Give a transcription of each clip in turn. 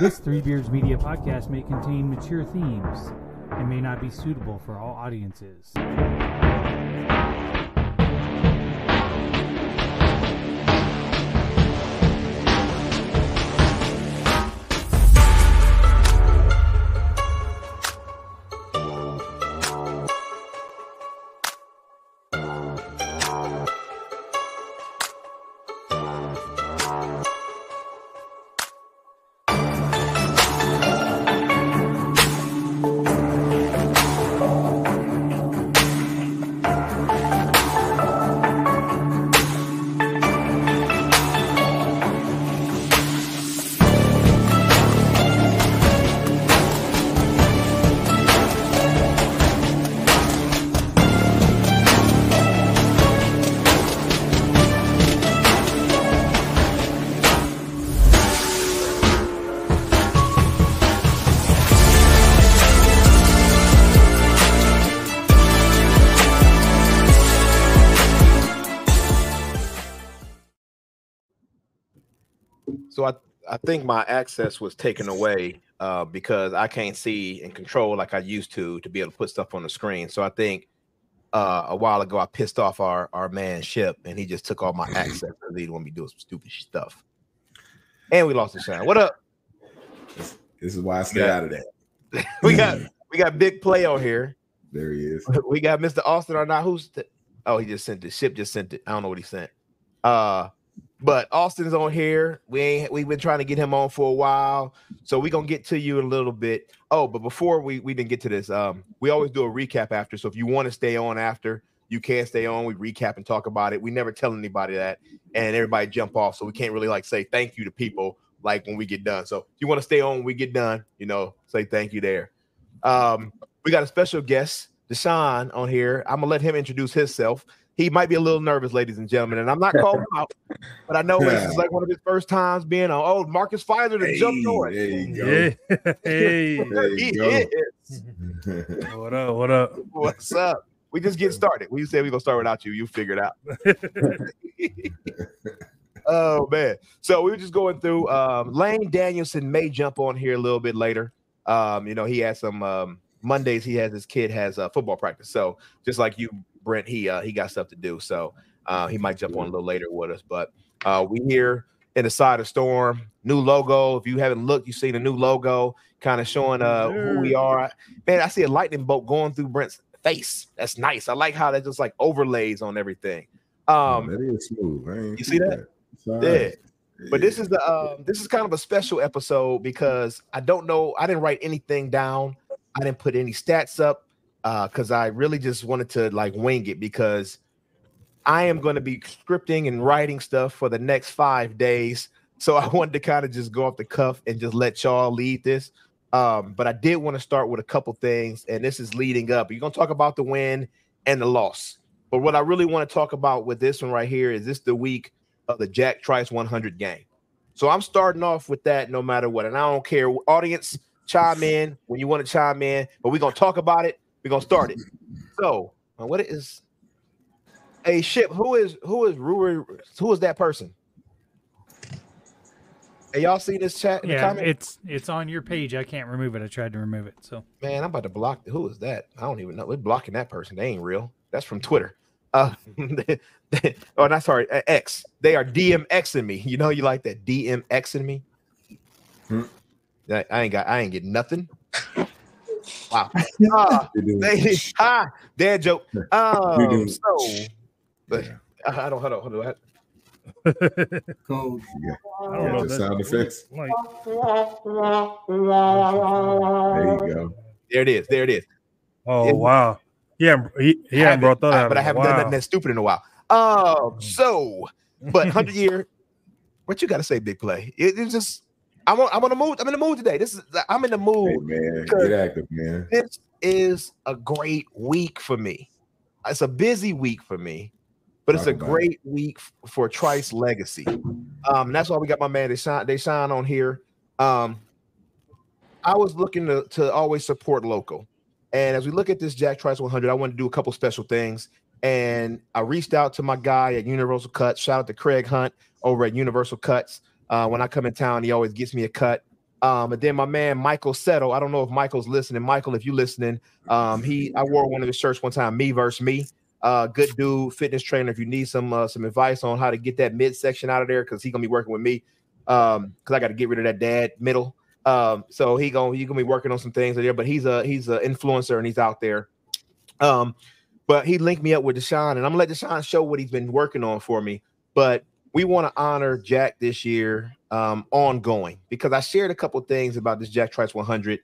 This Three Beards Media podcast may contain mature themes and may not be suitable for all audiences. Think my access was taken away uh, because I can't see and control like I used to to be able to put stuff on the screen. So I think uh, a while ago I pissed off our our man Ship and he just took all my access because he didn't want me doing some stupid stuff. And we lost the shine. What up? This is why I stay out of that. We got we got big play on here. There he is. We got Mr. Austen or not? Who's the, oh he just sent it. Ship just sent it. I don't know what he sent. Uh but Austen's on here. We ain't we've been trying to get him on for a while. So we're gonna get to you in a little bit. Oh, but before we, we didn't get to this, um, we always do a recap after. So if you want to stay on after, you can stay on. We recap and talk about it. We never tell anybody that, and everybody jump off. So we can't really like say thank you to people like when we get done. So if you want to stay on when we get done, you know, say thank you there. Um, we got a special guest, Dasean, on here. I'm gonna let him introduce himself. He might be a little nervous, ladies and gentlemen, and I'm not calling him out, but I know this is like one of his first times being on. Oh, Marcus Fizer to Hey, jump on. there you go. Yeah. hey. There He go. is. what up? What up? What's up? We just get started. We said we're gonna start without you. You figure it out. oh man. So we were just going through um Lane Danielson may jump on here a little bit later. Um, you know, he has some um Mondays he has his kid has uh, football practice. So just like you, Brent, he uh he got stuff to do. So uh he might jump on a little later with us. But uh we here in the side of storm, new logo. If you haven't looked, you see the new logo kind of showing uh who we are. Man, I see a lightning bolt going through Brent's face. That's nice. I like how that just like overlays on everything. Um, that is smooth. You see that? All yeah. But this is the um, this is kind of a special episode because I don't know. I didn't write anything down. I didn't put any stats up because I really just wanted to like wing it because I am going to be scripting and writing stuff for the next five days. So I wanted to kind of just go off the cuff and just let y'all lead this. Um, but I did want to start with a couple things, and this is leading up. You're gonna talk about the win and the loss. But what I really want to talk about with this one right here is this the week of the Jack Trice 100 game. So I'm starting off with that no matter what. And I don't care. Audience, chime in when you want to chime in, but we're going to talk about it. We're going to start it. So, what is a ship? Who is who is Rui? Who is that person? Hey, y'all see this chat? in the Yeah, it's it's on your page. I can't remove it. I tried to remove it. So Man, I'm about to block. Who is that? I don't even know. We're blocking that person. They ain't real. That's from Twitter. Uh, oh, not sorry, uh, X. They are DMXing me. You know, you like that DMXing me. Hmm. I, I ain't got. I ain't getting nothing. Wow. Ah, You're they, ah, dad joke. You're Um, doing- so, but Yeah. I don't. Hold on. Hold on. Code. Yeah. I Yeah, don't know. the that- sound effects. Like, There you go. There it is. There it is. oh Yeah. wow. Yeah, he, he I hadn't brought that uh, but I haven't done while. nothing that stupid in a while. Um, so, but hundred year, what you got to say, big play? It- it's just I'm on, I'm on the mood. I'm in the mood today. This is I'm in the mood. Hey man, get active, man. This is a great week for me. It's a busy week for me, but it's Talk a about it. great week for Trice Legacy. Um, that's why we got my man Dasean, Dasean on here. Um, I was looking to, to always support local. And as we look at this Jack Trice 100, I want to do a couple special things. And I reached out to my guy at Universal Cuts. Shout out to Craig Hunt over at Universal Cuts. Uh, when I come in town, he always gets me a cut. Um, and then my man Michael Settle. I don't know if Michael's listening. Michael, if you listening, um, he I wore one of his shirts one time, me versus me. Uh, good dude, fitness trainer. If you need some uh, some advice on how to get that midsection out of there, because he's gonna be working with me. Um, because I got to get rid of that dad middle. Um, so he gonna he gonna be working on some things there, but he's a he's an influencer and he's out there. Um, but he linked me up with Dasean, and I'm gonna let Dasean show what he's been working on for me. But we want to honor Jack this year, um, ongoing because I shared a couple things about this Jack Trice 100,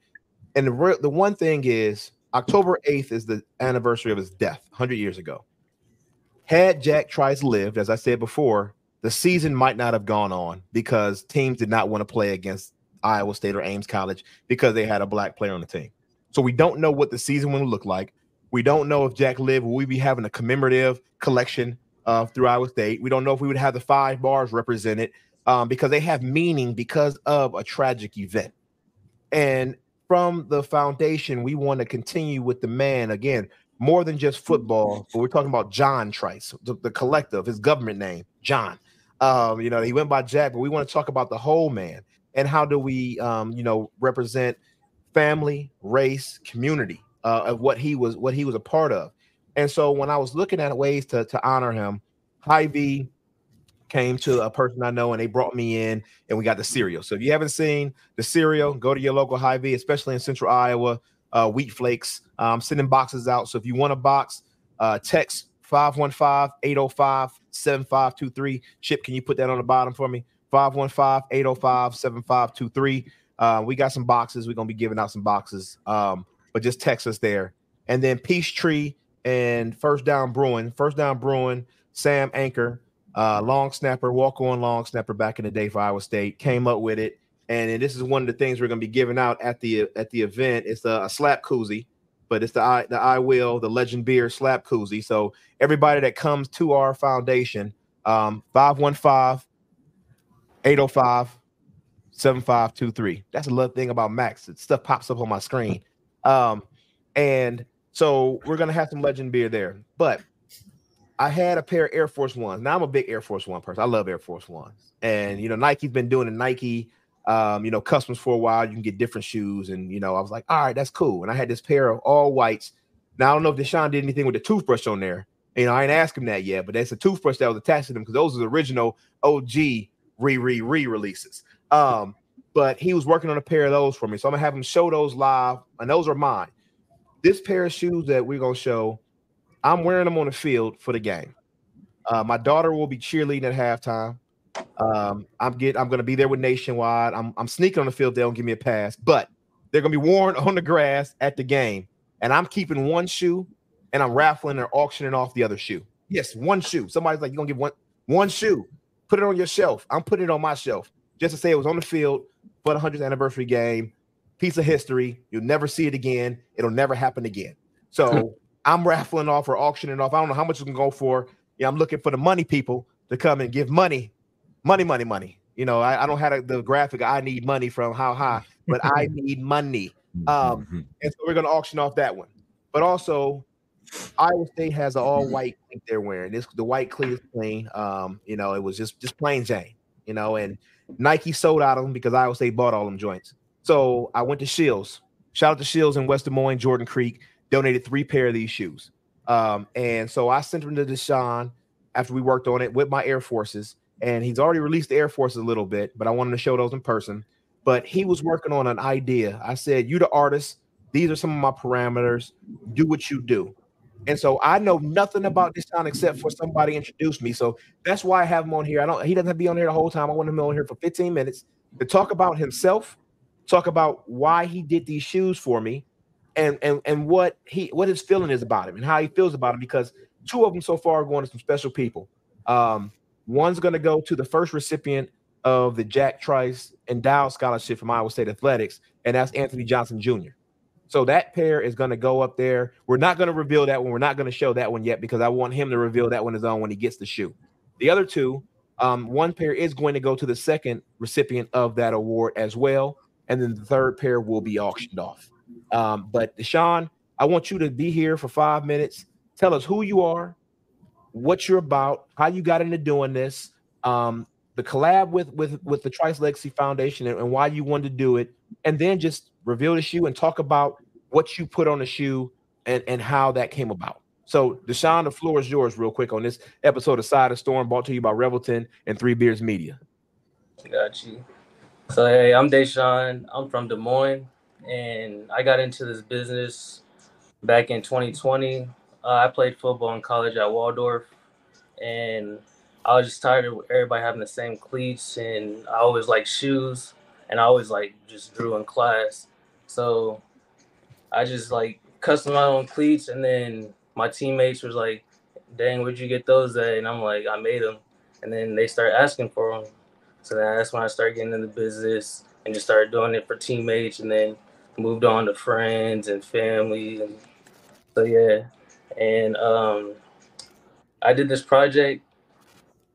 and the real, the one thing is October 8th is the anniversary of his death 100 years ago. Had Jack Trice lived, as I said before, the season might not have gone on because teams did not want to play against Iowa State or Ames College because they had a black player on the team. So we don't know what the season will look like. We don't know if Jack lived, will we be having a commemorative collection uh, through Iowa State? We don't know if we would have the five bars represented um, because they have meaning because of a tragic event. And from the foundation, we want to continue with the man again, more than just football, but we're talking about John Trice, the, the collective, his government name, John. Um, you know, he went by Jack, but we want to talk about the whole man and how do we, um, you know, represent family, race, community uh, of what he was, what he was a part of. And so when I was looking at ways to to honor him, Hy-Vee came to a person I know and they brought me in and we got the cereal. So if you haven't seen the cereal, go to your local Hy-Vee, especially in central Iowa, uh, wheat flakes. I'm sending boxes out. So if you want a box, uh, text 515-805-7523. Chip, can you put that on the bottom for me? 515-805-7523. Uh, we got some boxes. We're gonna be giving out some boxes. Um, but just text us there. And then Peace Tree and First Down Bruin. First Down Bruin, Sam Anchor, uh, long snapper, walk on long snapper back in the day for Iowa State, came up with it. And, and this is one of the things we're going to be giving out at the at the event. It's a, a slap koozie, but it's the I the I will the Legend Beer slap koozie. So everybody that comes to our foundation, um, 515 805 7523. That's a love thing about Macs. It stuff pops up on my screen. Um, and so we're gonna have some legend beer there. But I had a pair of Air Force Ones. Now I'm a big Air Force One person. I love Air Force Ones. And you know, Nike's been doing the Nike um, you know, customs for a while. You can get different shoes. And you know, I was like, all right, that's cool. And I had this pair of all whites. Now I don't know if Dasean did anything with the toothbrush on there. You know, I ain't asked him that yet, but that's a toothbrush that was attached to them because those are the original OG re re re releases. Um, but he was working on a pair of those for me. So I'm gonna have him show those live, and those are mine. This pair of shoes that we're gonna show, I'm wearing them on the field for the game. Uh, my daughter will be cheerleading at halftime. Um, I'm get I'm gonna be there with Nationwide. I'm I'm sneaking on the field. They don't give me a pass, but they're gonna be worn on the grass at the game. And I'm keeping one shoe and I'm raffling or auctioning off the other shoe. Yes, one shoe. Somebody's like, you're gonna give one one shoe, put it on your shelf. I'm putting it on my shelf just to say it was on the field for the 100th anniversary game. Piece of history. You'll never see it again. It'll never happen again. So I'm raffling off or auctioning off. I don't know how much it's gonna go for. Yeah, I'm looking for the money people to come and give money, money, money, money. You know, I, I don't have the graphic. I need money from how high, but I need money. Um, Mhm. and so we're gonna auction off that one. But also, Iowa State has an all white cleat they're wearing. This the white cleat is clean. Um, you know, it was just just plain Jane. You know, and Nike sold out of them because Iowa State bought all them joints. So I went to Scheels. Shout out to Scheels in West Des Moines, Jordan Creek. Donated three pair of these shoes. Um, and so I sent them to Dasean after we worked on it with my Air Forces. And he's already released the Air Forces a little bit, but I wanted to show those in person. But he was working on an idea. I said, You the artist, these are some of my parameters. Do what you do. And so I know nothing about this town except for somebody introduced me. So that's why I have him on here. I don't he doesn't have to be on here the whole time. I want him on here for 15 minutes to talk about himself, talk about why he did these shoes for me, and and and what he what his feeling is about him and how he feels about him because two of them so far are going to some special people. Um, one's going to go to the first recipient of the Jack Trice Endowed Scholarship from Iowa State Athletics, and that's Anthony Johnson Jr. So that pair is going to go up there. We're not going to reveal that one. We're not going to show that one yet because I want him to reveal that one his own when he gets the shoe. The other two, um, one pair is going to go to the second recipient of that award as well, and then the third pair will be auctioned off. Um, but Dasean, I want you to be here for five minutes. Tell us who you are, what you're about, how you got into doing this, um, the collab with with with the Trice Legacy Foundation and, and why you wanted to do it, and then just reveal the shoe and talk about what you put on the shoe and and how that came about. So, Dasean, the floor is yours, real quick, on this episode of Side of Storm, brought to you by Revelton and Three Beards Media. Got you. So hey, I'm Dasean. I'm from Des Moines, and I got into this business back in 2020. Uh, I played football in college at Waldorf, and I was just tired of everybody having the same cleats, and I always like shoes, and I always like just drew in class. So I just like custom my own cleats, and then my teammates was like, "Dang, where'd you get those at?" And I'm like, "I made them," and then they start asking for them. So that's when I started getting into business and just started doing it for teammates, and then moved on to friends and family, and so yeah. And um, I did this project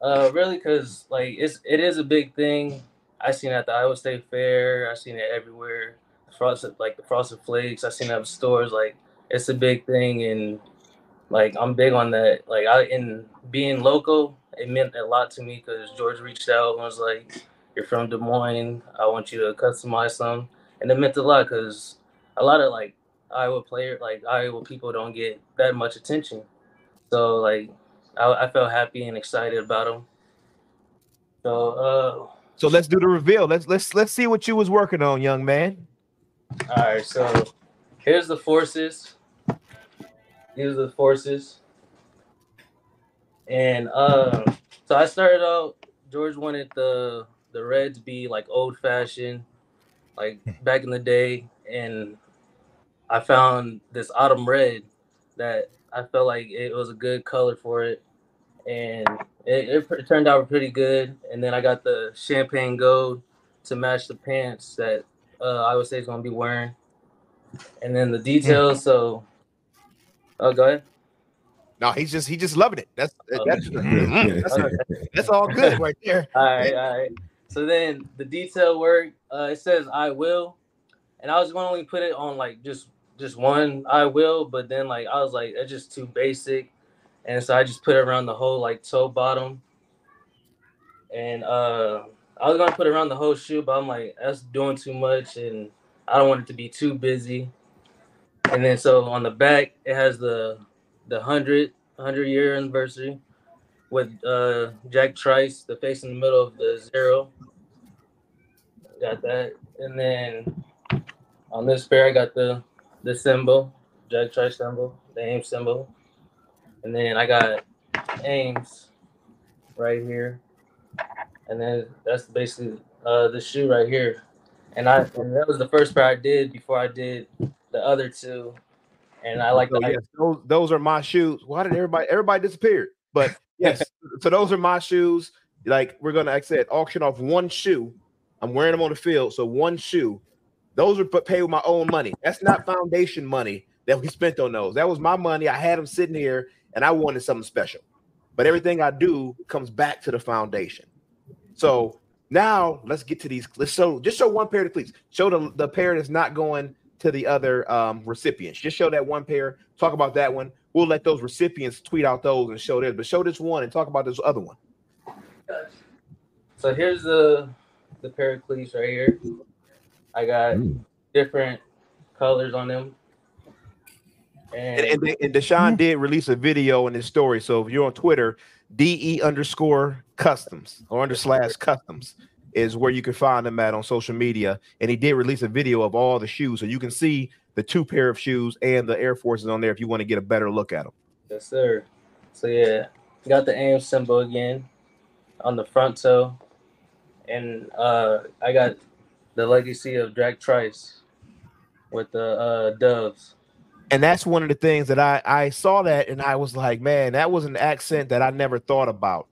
uh, really because like it's it is a big thing. I seen it at the Iowa State Fair. I seen it everywhere. The frosted like the frosted flakes. I seen it at stores. Like it's a big thing, and like I'm big on that. Like I in being local, it meant a lot to me because George reached out and was like, "You're from Des Moines. I want you to customize some," and it meant a lot because a lot of like Iowa player, like Iowa people, don't get that much attention. So like I, I felt happy and excited about them. So uh, So let's do the reveal. Let's let's let's see what you was working on, young man. all right. So here's the forces. These are the forces. And uh, so I started out. George wanted the the red to be like old fashioned, like back in the day, and I found this autumn red that I felt like it was a good color for it, and it, it, turned out pretty good. And then I got the champagne gold to match the pants that uh, I would say is gonna be wearing, and then the details. So, oh, go ahead. No, he's just he just loving it. That's Oh. that's, mm, that's, that's all good right there. All right, all right. So then the detail work, uh, it says I will, and I was going to only put it on like just just one I will, but then like I was like that's just too basic, and so I just put it around the whole like toe bottom, and uh, I was gonna put it around the whole shoe, but I'm like that's doing too much, and I don't want it to be too busy. And then so on the back it has the the 100 100 year anniversary with uh Jack Trice, the face in the middle of the zero. Got that. And then on this pair I got the the symbol, Jack Trice symbol, the aim symbol. And then I got Ames right here. And then that's basically uh the shoe right here. And I and that was the first pair I did before I did the other two. And I like So, the yes, those, those are my shoes. Why did everybody everybody disappeared? But yes, so those are my shoes. Like we're gonna, like I said, auction off one shoe. I'm wearing them on the field, so one shoe. Those are but paid with my own money. That's not foundation money that we spent on those. That was my money. I had them sitting here, and I wanted something special. But everything I do comes back to the foundation. So now let's get to these. Let's show just show one pair of cleats. Show the, the pair that's not going to the other um, recipients. Just show that one pair. Talk about that one. We'll let those recipients tweet out those and show theirs. But show this one and talk about this other one. So here's the the pair of cleats right here. I got Mm. different colors on them. And, And, and, and Dasean did release a video in his story. So if you're on Twitter, de underscore customs or under slash customs is where you can find him at on social media. And he did release a video of all the shoes, so you can see the two pair of shoes and the Air Forces on there if you want to get a better look at them. yes, sir. So yeah, got the aim symbol again on the front toe, and uh, I got the legacy of Jack Trice with the uh, doves. and that's one of the things that I I saw that and I was like, man, that was an accent that I never thought about.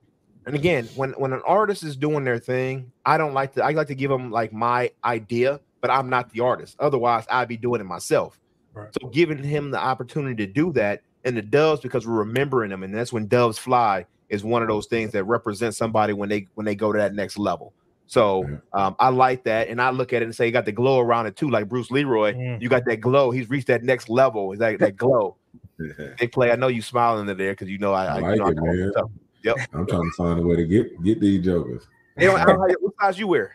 And again, when when an artist is doing their thing, I don't like to I like to give them like my idea, but I'm not the artist. Otherwise, I'd be doing it myself. Right. So giving him the opportunity to do that and the doves because we're remembering them, and that's when doves fly is one of those things that represents somebody when they when they go to that next level. So Yeah. um, I like that, and I look at it and say, you got the glow around it too, like Bruce Leroy. Mm. You got that glow. He's reached that next level. Is that that glow? They play. I know you smiling in there because you know I, I I, like you know, it, man. So, I'm trying to find a way to get get these jokers. They don't, I don't know how you- what size you wear?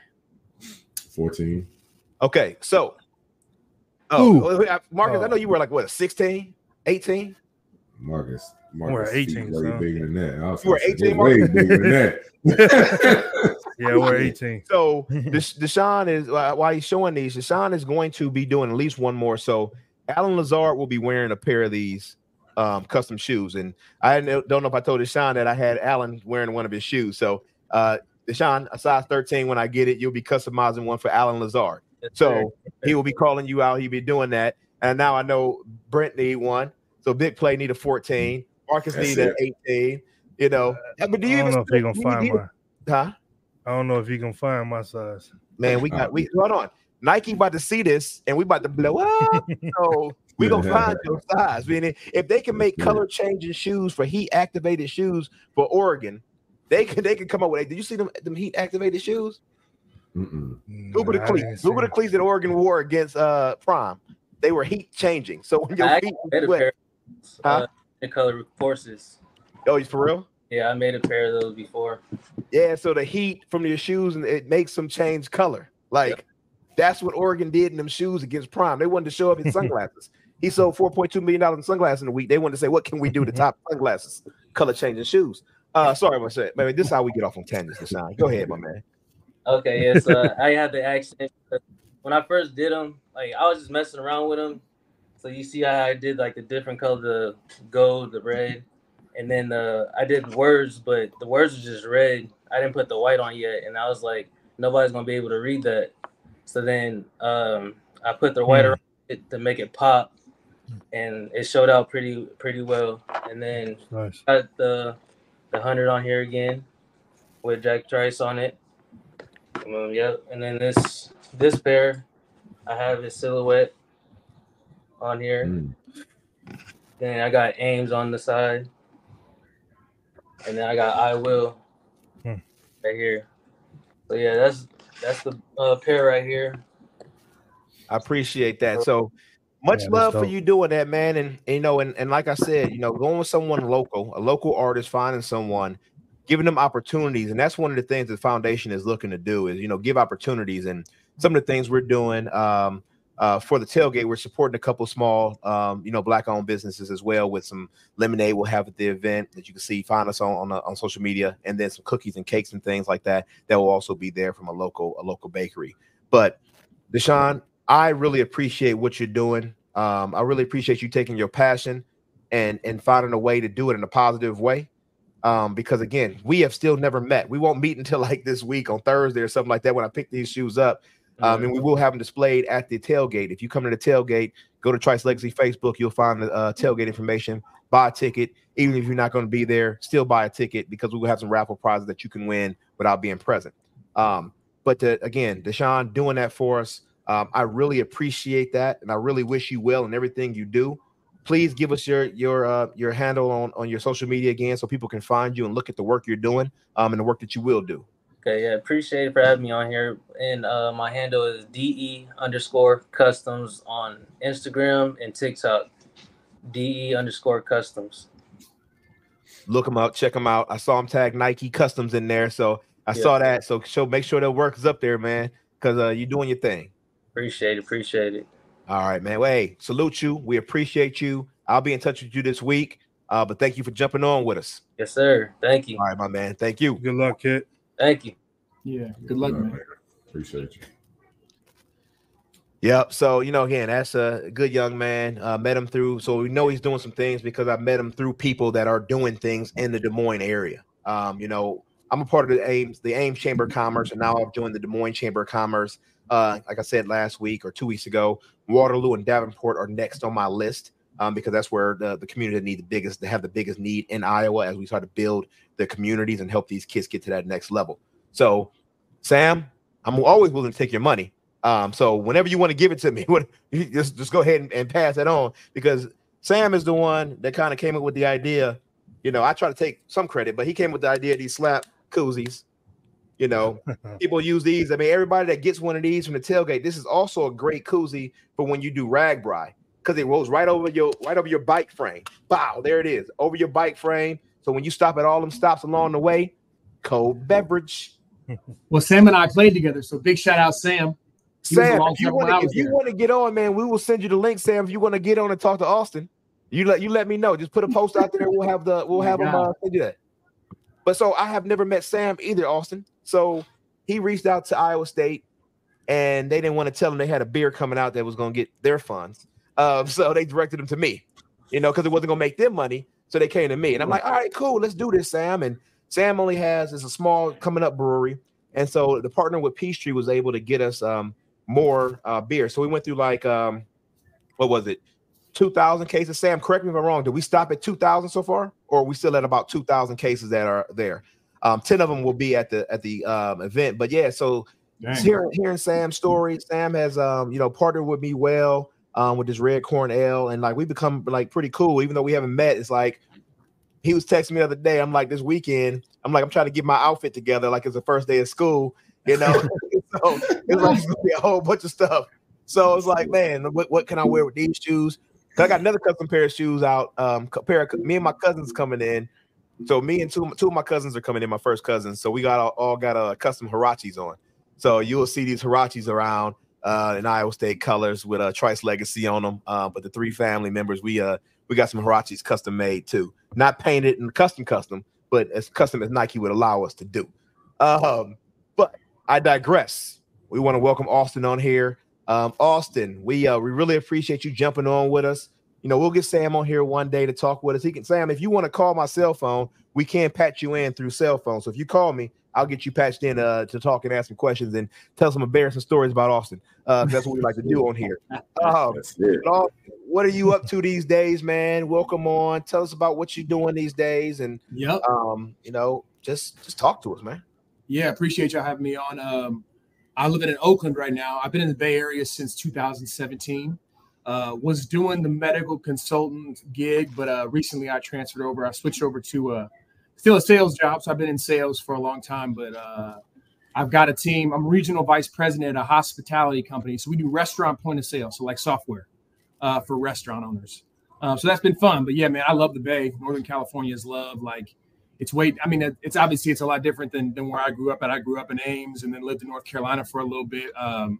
14. Okay, so oh Marcus, I know you were like what 16, 18? Marcus. We're Marcus 18, way son. bigger than that. I was You were gonna say, 18, way Marcus? bigger than that. Yeah, we're 18. So Desha- Dasean is uh, while he's showing these, Dasean is going to be doing at least one more. So Allen Lazard will be wearing a pair of these um, custom shoes, and I don't know if I told Dasean that I had Allen wearing one of his shoes. So uh, Dasean, a size 13, when I get it, you'll be customizing one for Allen Lazard. Yes, sir. So he will be calling you out. He'll be doing that. And now I know Brent need one. So big play need a 14. Marcus That's need an 18. You know, but do I don't even know if he gonna you- find do you- my. huh? I don't know if he can find my size. Man, we got we hold on. Nike about to see this and we about to blow up. So we gonna find your size. Meaning, if they can make color changing shoes for heat activated shoes for Oregon, they can they can come up with. Did you see them them heat activated shoes? Mm-mm. Google the cleats. didn't the cleats that Oregon wore against uh Prime. They were heat changing. So when your I feet actually made a wet, pair Huh? uh, the color forces. oh, you for real? Yeah, I made a pair of those before. Yeah. So the heat from your shoes and it makes them change color. Like that's what Oregon did in them shoes against Prime. They wanted to show up in sunglasses. he sold 4.2 million dollars in sunglasses in a week. They wanted to say, what can we do to top sunglasses? Color changing shoes. Uh, sorry, about that. Maybe this is how we get off on tangents. Dasean. Go ahead, my man. Okay, yeah. So I had the accent when I first did them. Like I was just messing around with them. So you see how I did like the different color, the gold, the red, and then uh, I did words, but the words were just red. I didn't put the white on yet, and I was like, nobody's gonna be able to read that. So then um, I put the white Hmm. around it to make it pop, and it showed out pretty pretty well. And then Nice. got the the hundred on here again with Jack Trice on it. Um, yep, and then this this pair, I have his silhouette on here. Mm. Then I got Ames on the side, and then I got I Will Hmm. right here. So yeah, that's that's the uh, pair right here. I appreciate that. So much Yeah, love for you doing that, man. And, and, you know, and, and like I said, you know, going with someone local, a local artist, finding someone, giving them opportunities, and that's one of the things the foundation is looking to do is you know give opportunities. And some of the things we're doing um, uh, for the tailgate, we're supporting a couple small, um, you know, black-owned businesses as well with some lemonade we'll have at the event that you can see. Find us on on, uh, on social media, and then some cookies and cakes and things like that that will also be there from a local a local bakery. But Dasean, I really appreciate what you're doing. Um, I really appreciate you taking your passion and and finding a way to do it in a positive way. Um, because again, we have still never met. We won't meet until like this week on Thursday or something like that when I pick these shoes up. Um, and we will have them displayed at the tailgate. If you come to the tailgate, go to Trice Legacy Facebook. You'll find the uh, tailgate information. Buy a ticket, even if you're not going to be there. Still buy a ticket because we will have some raffle prizes that you can win without being present. Um, but to, again, Dasean doing that for us, um, I really appreciate that, and I really wish you well in everything you do. Please give us your your uh, your handle on on your social media again, so people can find you and look at the work you're doing um, and the work that you will do. Okay, yeah, appreciate it for having me on here. And uh, my handle is de underscore customs on Instagram and TikTok. De underscore customs. Look them up, check them out. I saw him tag Nike Customs in there, so I Yeah. saw that. So show make sure that work is up there, man, because uh, you're doing your thing. Appreciate it. Appreciate it. All right, man. Well, hey, salute you. We appreciate you. I'll be in touch with you this week. Uh, but thank you for jumping on with us. Yes, sir. Thank you. All right, my man. Thank you. Good luck, kid. Thank you. Yeah. Good luck, man. Appreciate you. Yep. So you know, again, that's a good young man. Uh, met him through, so we know he's doing some things because I met him through people that are doing things in the Des Moines area. Um, you know, I'm a part of the Ames, the Ames Chamber of Commerce, and now I've joined the Des Moines Chamber of Commerce. Uh, like I said last week or two weeks ago, Waterloo and Davenport are next on my list um, because that's where the, the community that need the biggest, they have the biggest need in Iowa as we start to build the communities and help these kids get to that next level. So, Sam, I'm always willing to take your money. Um, so whenever you want to give it to me, what just just go ahead and, and pass it on because Sam is the one that kind of came up with the idea. You know, I try to take some credit, but he came with the idea of these slap koozies. You know, people use these. I mean, everybody that gets one of these from the tailgate, this is also a great koozie for when you do RAGBRAI because it rolls right over your right over your bike frame. Bow, there it is, over your bike frame. So when you stop at all them stops along the way, cold beverage. Well, Sam and I played together, so big shout out Sam. He Sam, if you want to, was if you there. want to get on, man, we will send you the link, Sam. If you want to get on and talk to Austen, you let you let me know. Just put a post out there. We'll have the we'll have him uh, send you that. But so I have never met Sam either, Austen. So he reached out to Iowa State, and they didn't want to tell him they had a beer coming out that was going to get their funds. Um, so they directed him to me, you know, because it wasn't going to make them money. So they came to me, and I'm like, all right, cool, let's do this, Sam. And Sam only has it's a small coming up brewery, and so the partner with Peace Tree was able to get us um more uh beer. So we went through like um what was it? 2000 cases. Sam, correct me if I'm wrong. Did we stop at 2000 so far or are we still at about 2000 cases that are there? Um 10 of them will be at the at the um event. But yeah, so Dang. hearing hearing Sam's story, Sam has um you know partnered with me well um with this red corn ale and like we become like pretty cool even though we haven't met. It's like he was texting me the other day. I'm like this weekend. I'm like I'm trying to get my outfit together like it's the first day of school, you know. so it's like it's a whole bunch of stuff. So it's like, man, what, what can I wear with these shoes? I got another custom pair of shoes out. Um, pair of, me and my cousins coming in. So me and two two of my cousins are coming in. My first cousins. So we got all, all got uh, custom Huaraches on. So you will see these Huaraches around uh, in Iowa State colors with a Trice Legacy on them. Uh, but the three family members, we uh we got some Huaraches custom made too, not painted and custom custom, but as custom as Nike would allow us to do. Um, but I digress. We want to welcome Austen on here. Um, Austen, we uh, we really appreciate you jumping on with us. You know, we'll get Sam on here one day to talk with us. He can Sam, if you want to call my cell phone, we can patch you in through cell phone. So if you call me, I'll get you patched in uh, to talk and ask some questions and tell some embarrassing stories about Austen. Uh, that's what we like to do on here. Um, That's it. but Austen, what are you up to these days, man? Welcome on. Tell us about what you're doing these days, and Yep. um, you know, just just talk to us, man. Yeah, appreciate y'all having me on. Um, I live in Oakland right now. I've been in the Bay Area since 2017. Uh, was doing the medical consultant gig, but uh, recently I transferred over. I switched over to uh, still a sales job. So I've been in sales for a long time, but uh, I've got a team. I'm regional vice president at a hospitality company. So we do restaurant point of sale, so like software uh, for restaurant owners. Uh, so that's been fun. But yeah, man, I love the Bay. Northern California is love. Like it's way. I mean, it's obviously it's a lot different than than where I grew up at. I grew up in Ames and then lived in North Carolina for a little bit. Um,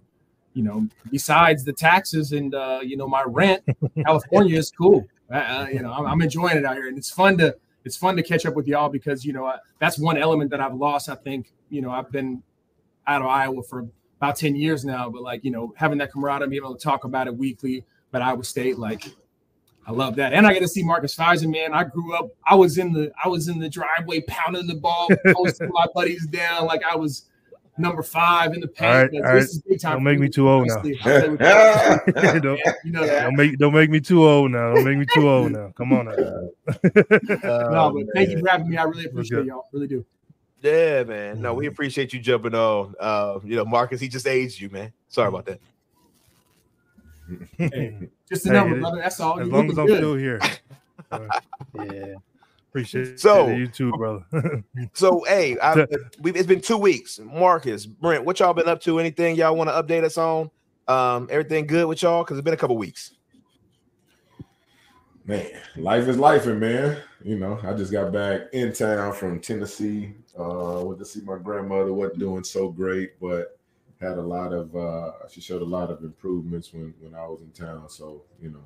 you know, besides the taxes and uh, you know my rent, California is cool. Uh, you know, I'm, I'm enjoying it out here, and it's fun to it's fun to catch up with y'all because you know I, that's one element that I've lost. I think you know I've been out of Iowa for about ten years now, but like you know having that camaraderie, being able to talk about it weekly about Iowa State, like I love that, and I get to see Marcus Fizer. Man, I grew up. I was in the I was in the driveway pounding the ball, posting my buddies down like I was number five in the paint. All right, This all right. is big time. Don't make me too old now. honestly. I play with y'all. don't, you know that. don't make don't make me too old now. Don't make me too old now. Come on now. No, but thank you for having me. I really appreciate good. y'all. Really do. Yeah, man. No, we appreciate you jumping on. Uh, you know, Marcus, he just aged you, man. Sorry about that. Hey, just a Hey, number, brother. That's all. As You long as I'm good. still here. Uh, yeah. Appreciate So- it. you too, brother. So, hey, I, So- we it's been two weeks. Marcus, Brent, what y'all been up to? Anything y'all want to update us on? Um, everything good with y'all? Because it's been a couple weeks. Man, life is life, man. You know, I just got back in town from Tennessee. Uh, went to see my grandmother. wasn't doing so great, but had a lot of. uh She showed a lot of improvements when when I was in town. So you know,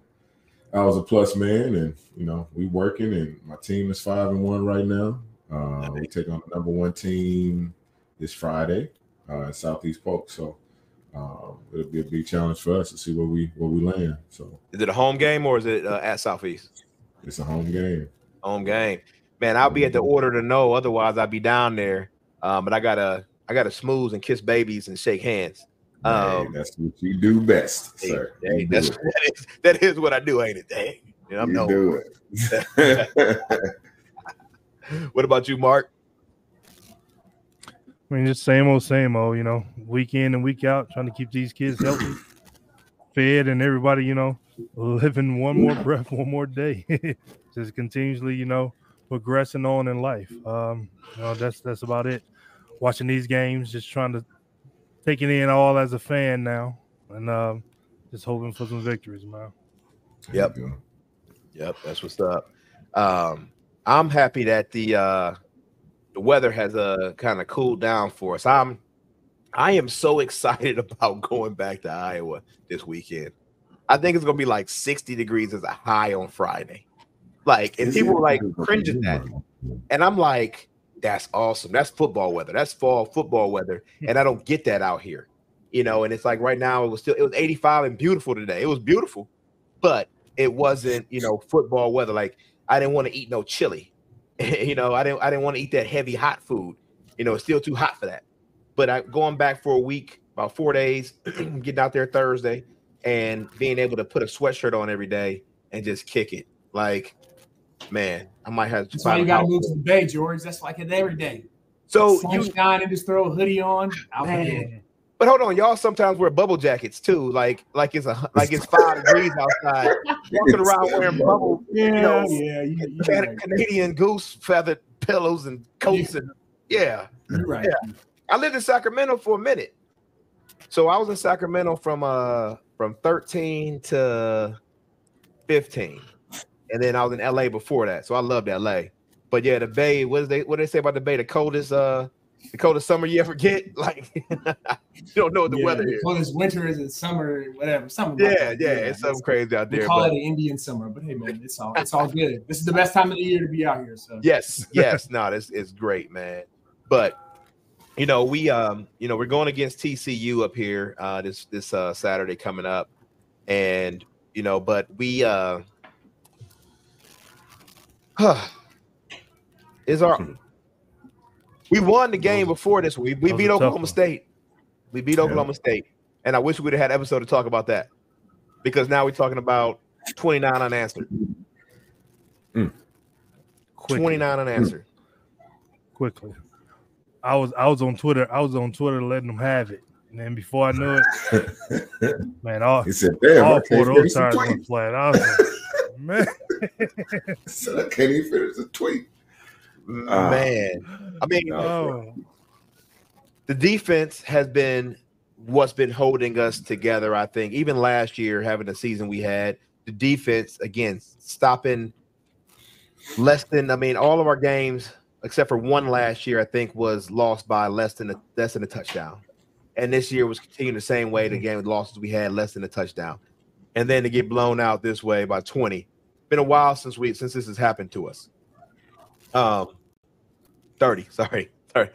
I was a plus man, and you know, we working, and my team is five and one right now. Uh, we take on the number one team this Friday uh, in Southeast Polk. So. Um, it'll be a big challenge for us to see where we where we land. So Is it a home game or is it uh, at Southeast? it's a home game. Home game. Man, I'll be at the order to know. Otherwise, I'll be down there. Um, but I gotta I gotta smooth and kiss babies and shake hands. Hey, Um, that's what you do best, Hey, sir. hey, You that's do that is, that is what I do, ain't it? Dang. You know, I'm You known. do it. What about you, Mark? I mean, just same old, same old, you know, week in and week out, trying to keep these kids healthy, fed, and everybody, you know, living one more breath, one more day. just continuously, you know, progressing on in life. Um, you know, that's that's about it. Watching these games, just trying to take it in all as a fan now, and um, just hoping for some victories, man. Yep. There you go. Yep, that's what's up. Um, I'm happy that the uh the weather has uh kind of cooled down for us. I'm I am so excited about going back to Iowa this weekend. I think it's gonna be like 60 degrees as a high on Friday. Like, and people like cringing at it. And I'm like, that's awesome. That's football weather. That's fall football weather. Hmm. And I don't get that out here. You know, and it's like right now it was still it was 85 and beautiful today. It was beautiful, but it wasn't, you know, football weather. Like I didn't want to eat no chili. you know, I didn't I didn't want to eat that heavy hot food. You know, it's still too hot for that. But I going back for a week, about four days, getting out there Thursday and being able to put a sweatshirt on every day and just kick it. Like, man, I might have to That's why find you gotta house. move to the bay, George. That's like it every day. So Sun you shine and just throw a hoodie on. Out the door. Man. but hold on, y'all sometimes wear bubble jackets too, like like it's a like it's five degrees outside, walking around wearing bubble Yeah, know, yeah, you, you're right. Canadian goose feathered pillows and coats and yeah. You're right. Yeah. I lived in Sacramento for a minute. So I was in Sacramento from uh from 13 to 15. And then I was in LA before that. So I loved LA. But yeah, the Bay, what is they what do they say about the Bay? The coldest uh the coldest summer you ever get? Like you don't know what the Yeah, weather is. Well, it's winter, is it summer, whatever. Something. Yeah, like yeah, that. it's something crazy out there. We call but- it an Indian summer, but hey, man, it's all it's all good. This is the best time of the year to be out here. So yes yes no it's is great man but you know we um you know we're going against tcu up here uh this this uh saturday coming up and you know but we uh is our hmm. we won the game before this we, we beat oklahoma ones. state. We beat Yeah. oklahoma state. And i wish we would have had an episode to talk about that. Because now we're talking about 29 unanswered. Hmm. Quickly, 29 unanswered. Hmm. Quickly. I was I was on Twitter. I was on Twitter letting them have it, and then before I knew it, man, all he said, "Damn, all four of those the tires went flat. I was like, man, So I can't even finish the tweet." Ah. man i mean No. the defense has been what's been holding us together. I think even last year, having the season we had, the defense again stopping less than. I mean, all of our games except for one last year, I think was lost by less than a less than a touchdown. And this year was continuing the same way. The game losses we had less than a touchdown, and then to get blown out this way by twenty. Been a while since we since this has happened to us. Um, thirty. Sorry, sorry.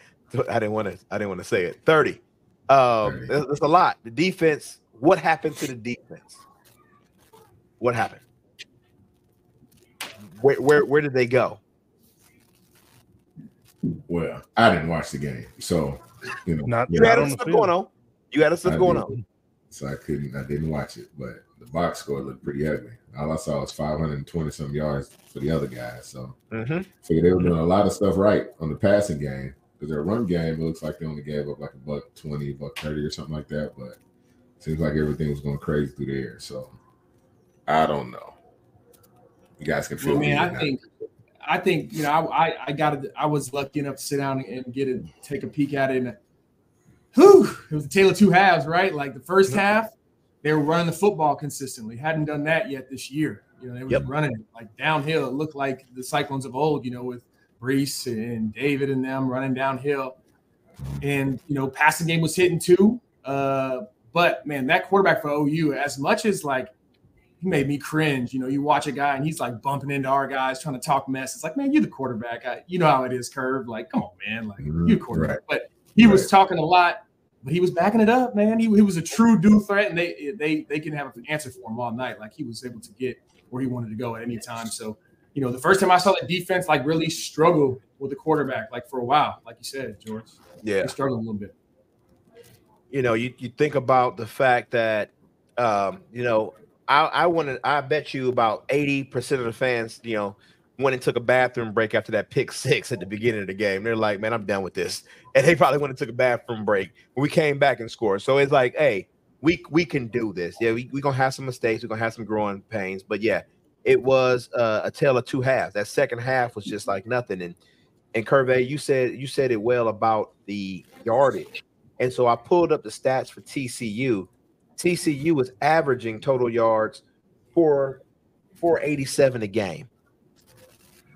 I didn't want to. I didn't want to say it. Thirty. Um, Thirty. that's, that's a lot. The defense. What happened to the defense? What happened? Where where where did they go? Well, I didn't watch the game, so you know, Not- you You know, had on other the stuff field. going on. You had other stuff I going did. on. so I couldn't. I didn't watch it, but the box score looked pretty ugly. All I saw was 520 some yards for the other guys. So Mm-hmm. figured they were doing a lot of stuff right on the passing game. Because their run game, it looks like they only gave up like a buck 20, buck 30 or something like that. But seems like everything was going crazy through the air. So I don't know. You guys can feel me. man, I that. think, I think you know, I, I, I got it. I was lucky enough to sit down and get it, take a peek at it. And whew, it was a tale of two halves, right? Like the first Mhm. half, they were running the football consistently. Hadn't done that yet this year. You know, they were Yep. running it like downhill. It looked like the Cyclones of old. You know, with Breece and David and them running downhill. And you know, passing game was hitting too. Uh, but man, that quarterback for OU, as much as like he made me cringe. You know, you watch a guy and he's like bumping into our guys, trying to talk mess. It's like, man, you're the quarterback. I, you know how it is, curve. Like, come on, man. Like, Mhm, you quarterback. right. But he was talking a lot, but he was backing it up, man. He, he was a true do threat, and they they they can have an answer for him all night. Like he was able to get where he wanted to go at any time. So, you know, the first time I saw the defense like really struggle with the quarterback, like for a while, like you said, George, Yeah. struggled a little bit. you know, you, you think about the fact that, um, you know, I, I wanted, I bet you about 80% of the fans, you know, went and took a bathroom break after that pick six at the beginning of the game. They're like, man, I'm done with this. And they probably went and took a bathroom break. We came back and scored. So it's like, hey, we we can do this. Yeah, we, we gonna have some mistakes, we're gonna have some growing pains. But yeah, it was uh, a tale of two halves. That second half was just like nothing. And and Curve, you said you said it well about the yardage. And so I pulled up the stats for TCU. TCU was averaging total yards for 487 a game.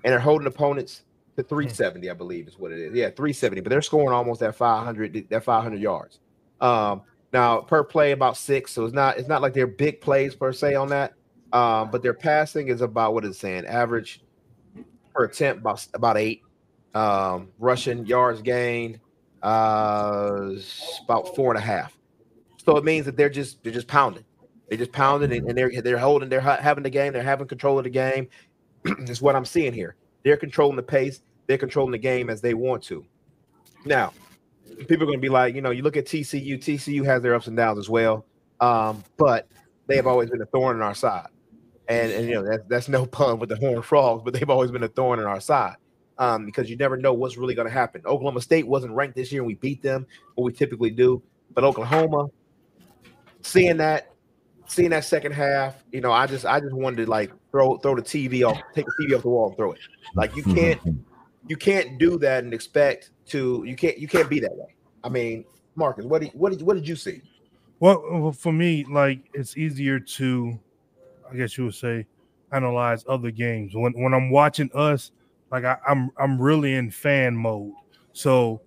And they're holding opponents to 370, I believe is what it is. Yeah, 370, but they're scoring almost that 500 that 500 yards. Um, now per play about six, so it's not it's not like they're big plays per se on that. Um, but their passing is about what it's saying average per attempt about about eight. Um, rushing yards gained uh about four and a half. So it means that they're just they're just pounding. They're just pounding and, and they're they're holding, they're having the game, they're having control of the game. is what I'm seeing here. They're controlling the pace, they're controlling the game as they want to. Now, people are going to be like, you know, you look at TCU. TCU has their ups and downs as well, um, but they have always been a thorn in our side. And, and you know that's that's no pun with the Horned Frogs, but they've always been a thorn in our side um, because you never know what's really going to happen. Oklahoma State wasn't ranked this year, and we beat them, what we typically do. But Oklahoma, seeing that, seeing that second half, you know, I just I just wanted to like throw throw the TV off, take the TV off the wall and throw it. Like you mm-hmm. can't you can't do that and expect to you can't you can't be that way. I mean, Marcus, what did what did what did you see? Well, for me, like it's easier to, I guess you would say, analyze other games. When when I'm watching us, like I, I'm I'm really in fan mode. So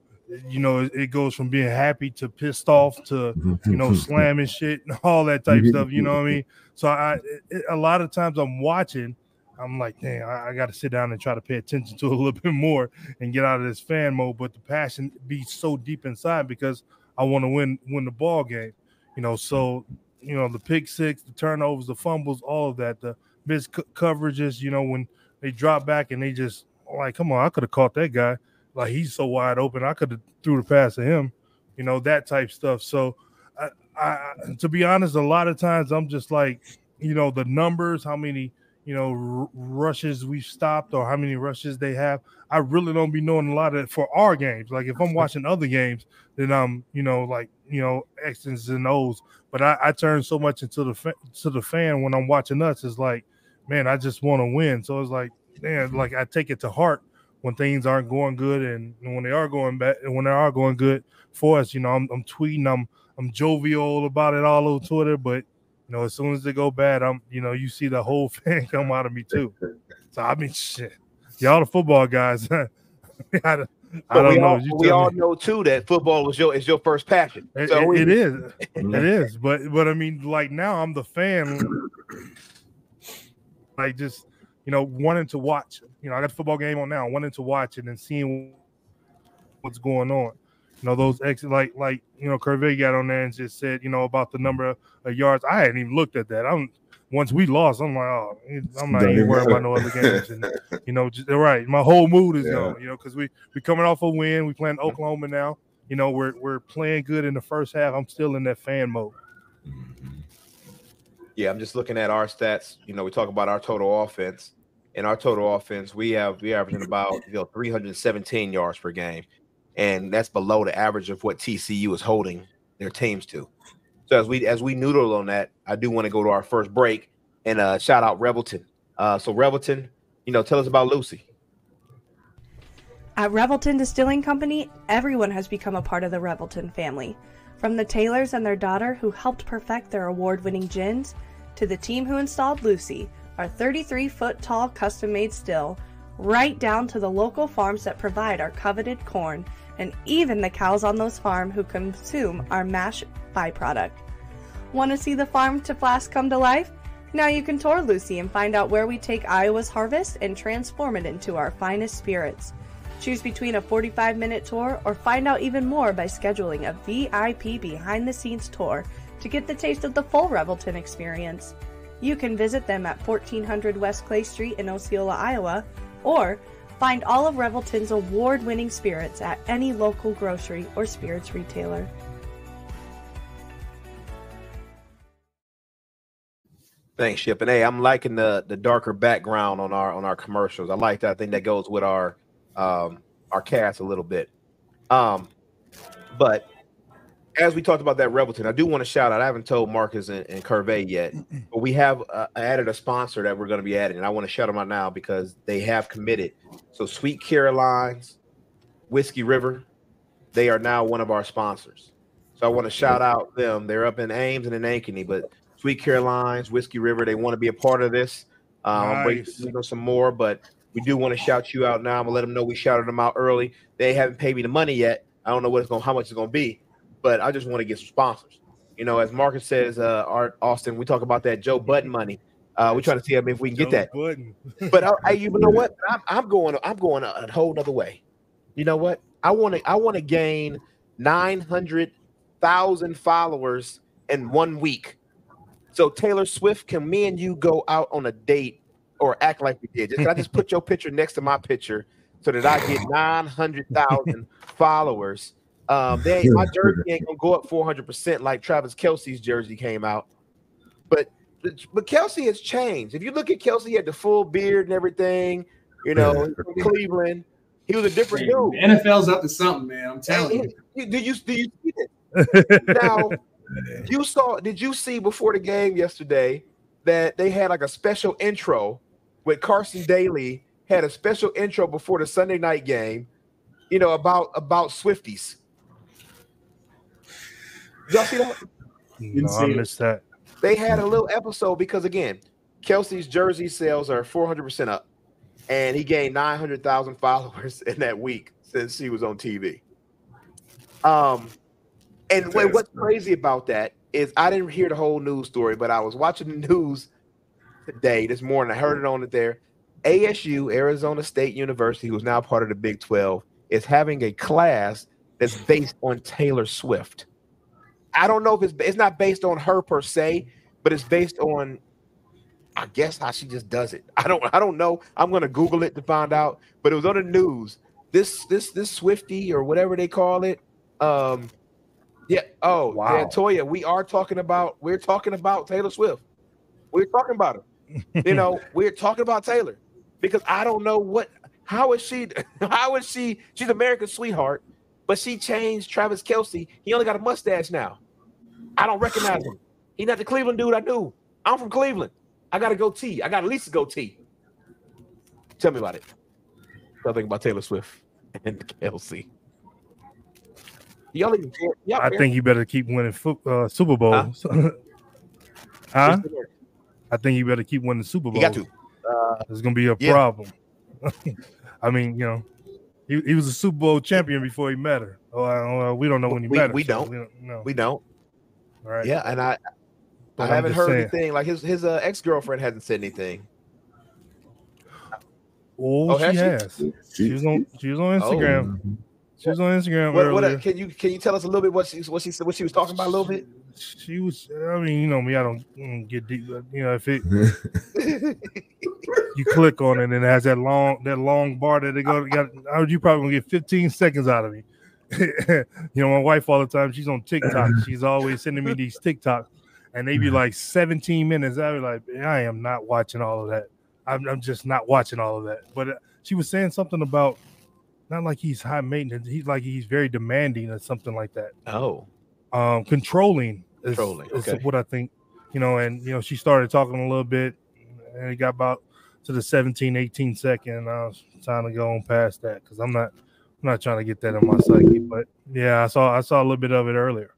you know, it, goes from being happy to pissed off to you know slamming shit and all that type stuff. You know what I mean? So I it, a lot of times I'm watching I'm like, damn, I, I got to sit down and try to pay attention to a little bit more and get out of this fan mode. But the passion be so deep inside because I want to win win the ball game. You know, so you know the pick six, the turnovers, the fumbles, all of that, the missed co- coverages. You know, when they drop back and they just like, come on, I could have caught that guy. Like he's so wide open, I could have threw the pass to him. You know that type stuff. So, I, I to be honest, a lot of times I'm just like, you know, the numbers, how many you know r- rushes we've stopped or how many rushes they have. I really don't be knowing a lot of it for our games. Like if I'm watching other games, then I'm you know like you know X's and O's. But I, I turn so much into the fa- to the fan when I'm watching us. It's like, man, I just want to win. So it's like, man, like I take it to heart when things aren't going good and when they are going bad and when they are going good for us. You know, I'm, I'm tweeting, I'm I'm jovial about it all over Twitter, but you know, as soon as they go bad, I'm, you know, you see the whole fan come out of me too. So I mean, shit, y'all the football guys. I, I don't know. All, we all me. know too that football is your is your first passion. It, so it, it is, it is. But but I mean, like now I'm the fan, like just you know wanting to watch. You know, I got the football game on now, wanting to watch it and seeing what's going on you know those exit like like you know Curvey got on there and just said you know about the number of yards. I hadn't even looked at that. I'm once we lost, I'm like, oh, I'm not even worried about no other games. And you know, just, right, my whole mood is yeah. gone. You know, because we we coming off a win. We playing Oklahoma now. You know, we're we're playing good in the first half. I'm still in that fan mode. Mm-hmm. Yeah, I'm just looking at our stats. You know, we talk about our total offense. In our total offense, we have we averaging about you know 317 yards per game and that's below the average of what TCU is holding their teams to. So as we as we noodle on that, I do want to go to our first break and uh, shout out Revelton. Uh, so Revelton, you know, tell us about Lucy. At Revelton Distilling Company, everyone has become a part of the Revelton family. From the Taylors and their daughter who helped perfect their award-winning gins, to the team who installed Lucy, our 33-foot tall custom-made still, right down to the local farms that provide our coveted corn and even the cows on those farms who consume our mash byproduct. Want to see the farm to flask come to life? Now you can tour Lucy and find out where we take Iowa's harvest and transform it into our finest spirits. Choose between a 45 minute tour or find out even more by scheduling a VIP behind the scenes tour to get the taste of the full Revelton experience. You can visit them at 1400 West Clay Street in Osceola, Iowa, or Find all of Revelton's award winning spirits at any local grocery or spirits retailer. Thanks, Ship. And hey, I'm liking the the darker background on our on our commercials. I like that. I think that goes with our um our cast a little bit. Um, but as we talked about that Revelton, I do want to shout out. I haven't told Marcus and, and Curvey yet, but we have uh, added a sponsor that we're going to be adding, and I want to shout them out now because they have committed. So, Sweet Caroline's Whiskey River, they are now one of our sponsors. So, I want to shout out them. They're up in Ames and in Ankeny, but Sweet Caroline's Whiskey River, they want to be a part of this. Um, nice. you know some more, but We do want to shout you out now. I'm gonna let them know we shouted them out early. They haven't paid me the money yet. I don't know what it's going, how much it's going to be, but I just want to get some sponsors. You know, as Marcus says, uh, Art Austin, we talk about that Joe Budden money. Uh, we're trying to see if we can get that. But I, I, you know what? I'm, I'm going. I'm going a, a whole other way. You know what? I want to. I want to gain nine hundred thousand followers in one week. So Taylor Swift, can me and you go out on a date or act like we did? Just, I just put your picture next to my picture so that I get nine hundred thousand followers. Um, they my jersey ain't gonna go up four hundred percent like Travis Kelce's jersey came out, but but Kelce has changed. If you look at Kelce, he had the full beard and everything. You know, Cleveland. He was a different dude. The NFL's up to something, man. I'm telling you. Did you do you see it? now you saw did you see before the game yesterday that they had like a special intro with Carson Daly had a special intro before the Sunday night game, you know, about about Swifties. Y'all see that? No, I missed that. They had a little episode because again, Kelce's jersey sales are 400% up, and he gained 900,000 followers in that week since he was on TV. Um, and wait, what's crazy about that is I didn't hear the whole news story, but I was watching the news today, this morning. I heard it on it there. ASU, Arizona State University, who's now part of the Big 12, is having a class that's based on Taylor Swift. I don't know if it's it's not based on her per se, but it's based on I guess how she just does it. I don't I don't know. I'm gonna Google it to find out. But it was on the news. This this this Swifty or whatever they call it. Um yeah. Oh wow. yeah, Toya, we are talking about we're talking about Taylor Swift. We're talking about her. you know, we're talking about Taylor because I don't know what how is she how is she she's America's sweetheart but she changed Travis Kelce. He only got a mustache now. I don't recognize him. He's not the Cleveland dude I knew. I'm from Cleveland. I got a goatee. I got at least a goatee. Tell me about it. Something about Taylor Swift and Kelce. Y'all even care? Y'all I care? think you better keep winning fo- uh, Super Bowls. Huh? I think you better keep winning Super Bowls. You got to. Uh, It's gonna be a yeah. problem. I mean, you know, he, he was a Super Bowl champion before he met her. Oh, I don't, uh, we don't know when he We- met her. we so don't. We don't know. we don't. right? Yeah, and I But I haven't heard saying. anything. Like his his uh, ex girlfriend hasn't said anything. Oh, Oh, she has she? has. She was on. She was on Instagram. She was on Instagram Oh. What, what can you can you tell us a little bit what she what she said what she was talking about a little bit? She was. I mean, you know me. I don't mm, get deep. But, you know, if it you click on it and it has that long that long bar that they go got, I would you probably gonna get 15 seconds out of me. you know, my wife all the time. She's on TikTok. She's always sending me these TikToks, and they be like 17 minutes. I be like, I am not watching all of that. I'm, I'm just not watching all of that. But uh, she was saying something about not like he's high maintenance. He's like he's very demanding or something like that. Oh, Um, controlling, is, Controlling, is okay. what I think. You know, and you know, she started talking a little bit, and it got about to the 17, 18 second. And I was trying to go on past that because I'm not, I'm not trying to get that in my psyche. But yeah, I saw, I saw a little bit of it earlier.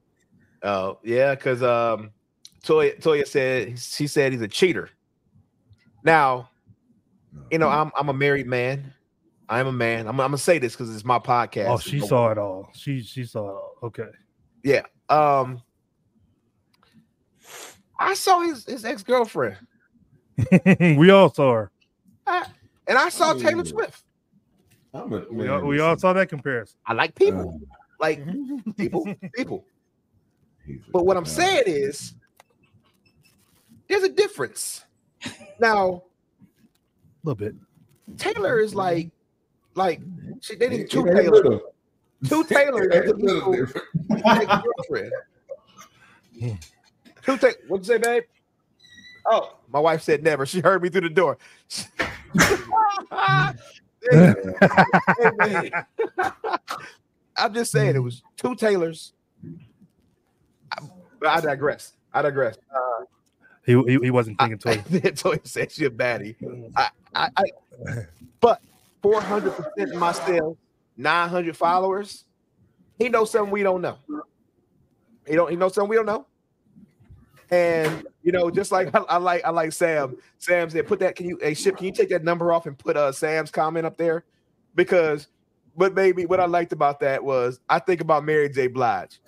oh yeah, because um, Toya Toya said she said he's a cheater. Now, you know, I'm I'm a married man. I'm a man. I'm, I'm gonna say this because it's my podcast. Oh, she saw it all. She, she saw it all. Okay. Yeah. Um, I saw his his ex girlfriend, we all saw her. and I saw Taylor Swift. I'm a, We all, we all saw that comparison. I like people, um, like people, people. But what I'm uh, saying is, there's a difference. Now, A little bit. Taylor is like, like she, they it- need two two Taylors It ain't to little different. ex-girlfriend. Two ta- What'd you say, babe? Oh, my wife said never. She heard me through the door. I'm just saying it was two Taylors. I, but I digress. I digress. Uh, He, he, he wasn't thinking twice. Toy said she a baddie. I, I, I but 400 percent of my sales, 900 followers. He knows something we don't know. He don't. He knows something we don't know. And you know, just like I, I, like I like Sam. Sam said, put that. Can you hey ship? Can you take that number off and put uh Sam's comment up there? Because but maybe what I liked about that was I think about Mary J. Blige.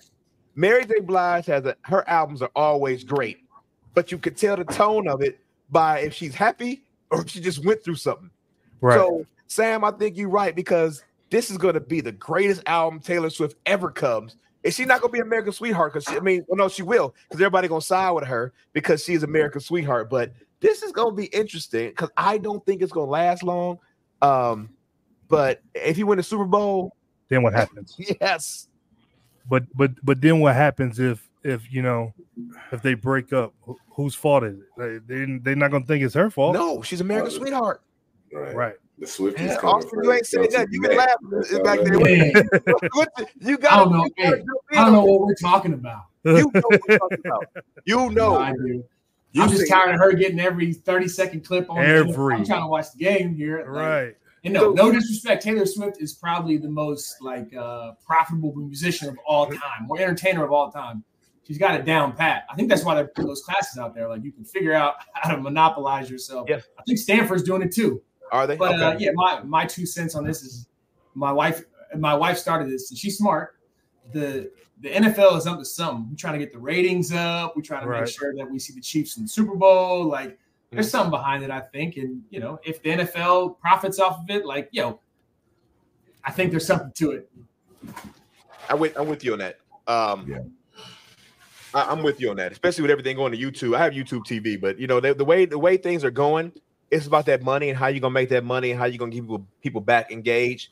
Mary J. Blige has a her albums are always great, but you could tell the tone of it by if she's happy or if she just went through something. Right. So Sam, I think you're right because this is going to be the greatest album Taylor Swift ever comes. Is she not going to be American Sweetheart? Because I mean, well, no, she will because everybody going to side with her because she's American Sweetheart. But this is going to be interesting because I don't think it's going to last long. Um, but if you win the Super Bowl, then what happens? yes. But but but then what happens if if you know if they break up? Wh- Whose fault is it? They they- they're not gonna think it's her fault. No, she's American Sweetheart. Right. Right. The Swifties Yeah, coming Austen, you ain't saying Kelce that. You been Mack. laughing back all there. that Man, What the- you I got don't know. Hey, I don't know what we're talking about. You know what we're talking about. You know. I do. You I'm just see- tired of her getting every 30 second clip on Every. I'm trying to watch the game here. Like, Right. And no, no disrespect. Taylor Swift is probably the most like uh profitable musician of all time, or entertainer of all time. She's got it down pat. I think that's why they're putting those classes out there. Like you can figure out how to monopolize yourself. Yeah. I think Stanford's doing it too. Are they? But uh, yeah, my my two cents on this is my wife. My wife started this, and she's smart. the The NFL is up to something. We're trying to get the ratings up. We're trying to Right. make sure that we see the Chiefs in the Super Bowl. Like, there's something behind it, I think. And you know, if the NFL profits off of it, like, yo, I think there's something to it. I with I'm with you on that. Um, Yeah. I, am with you on that, especially with everything going to YouTube. I have YouTube TV, but you know the, the way the way things are going, it's about that money and how you're gonna make that money and how you're gonna keep people people back engaged.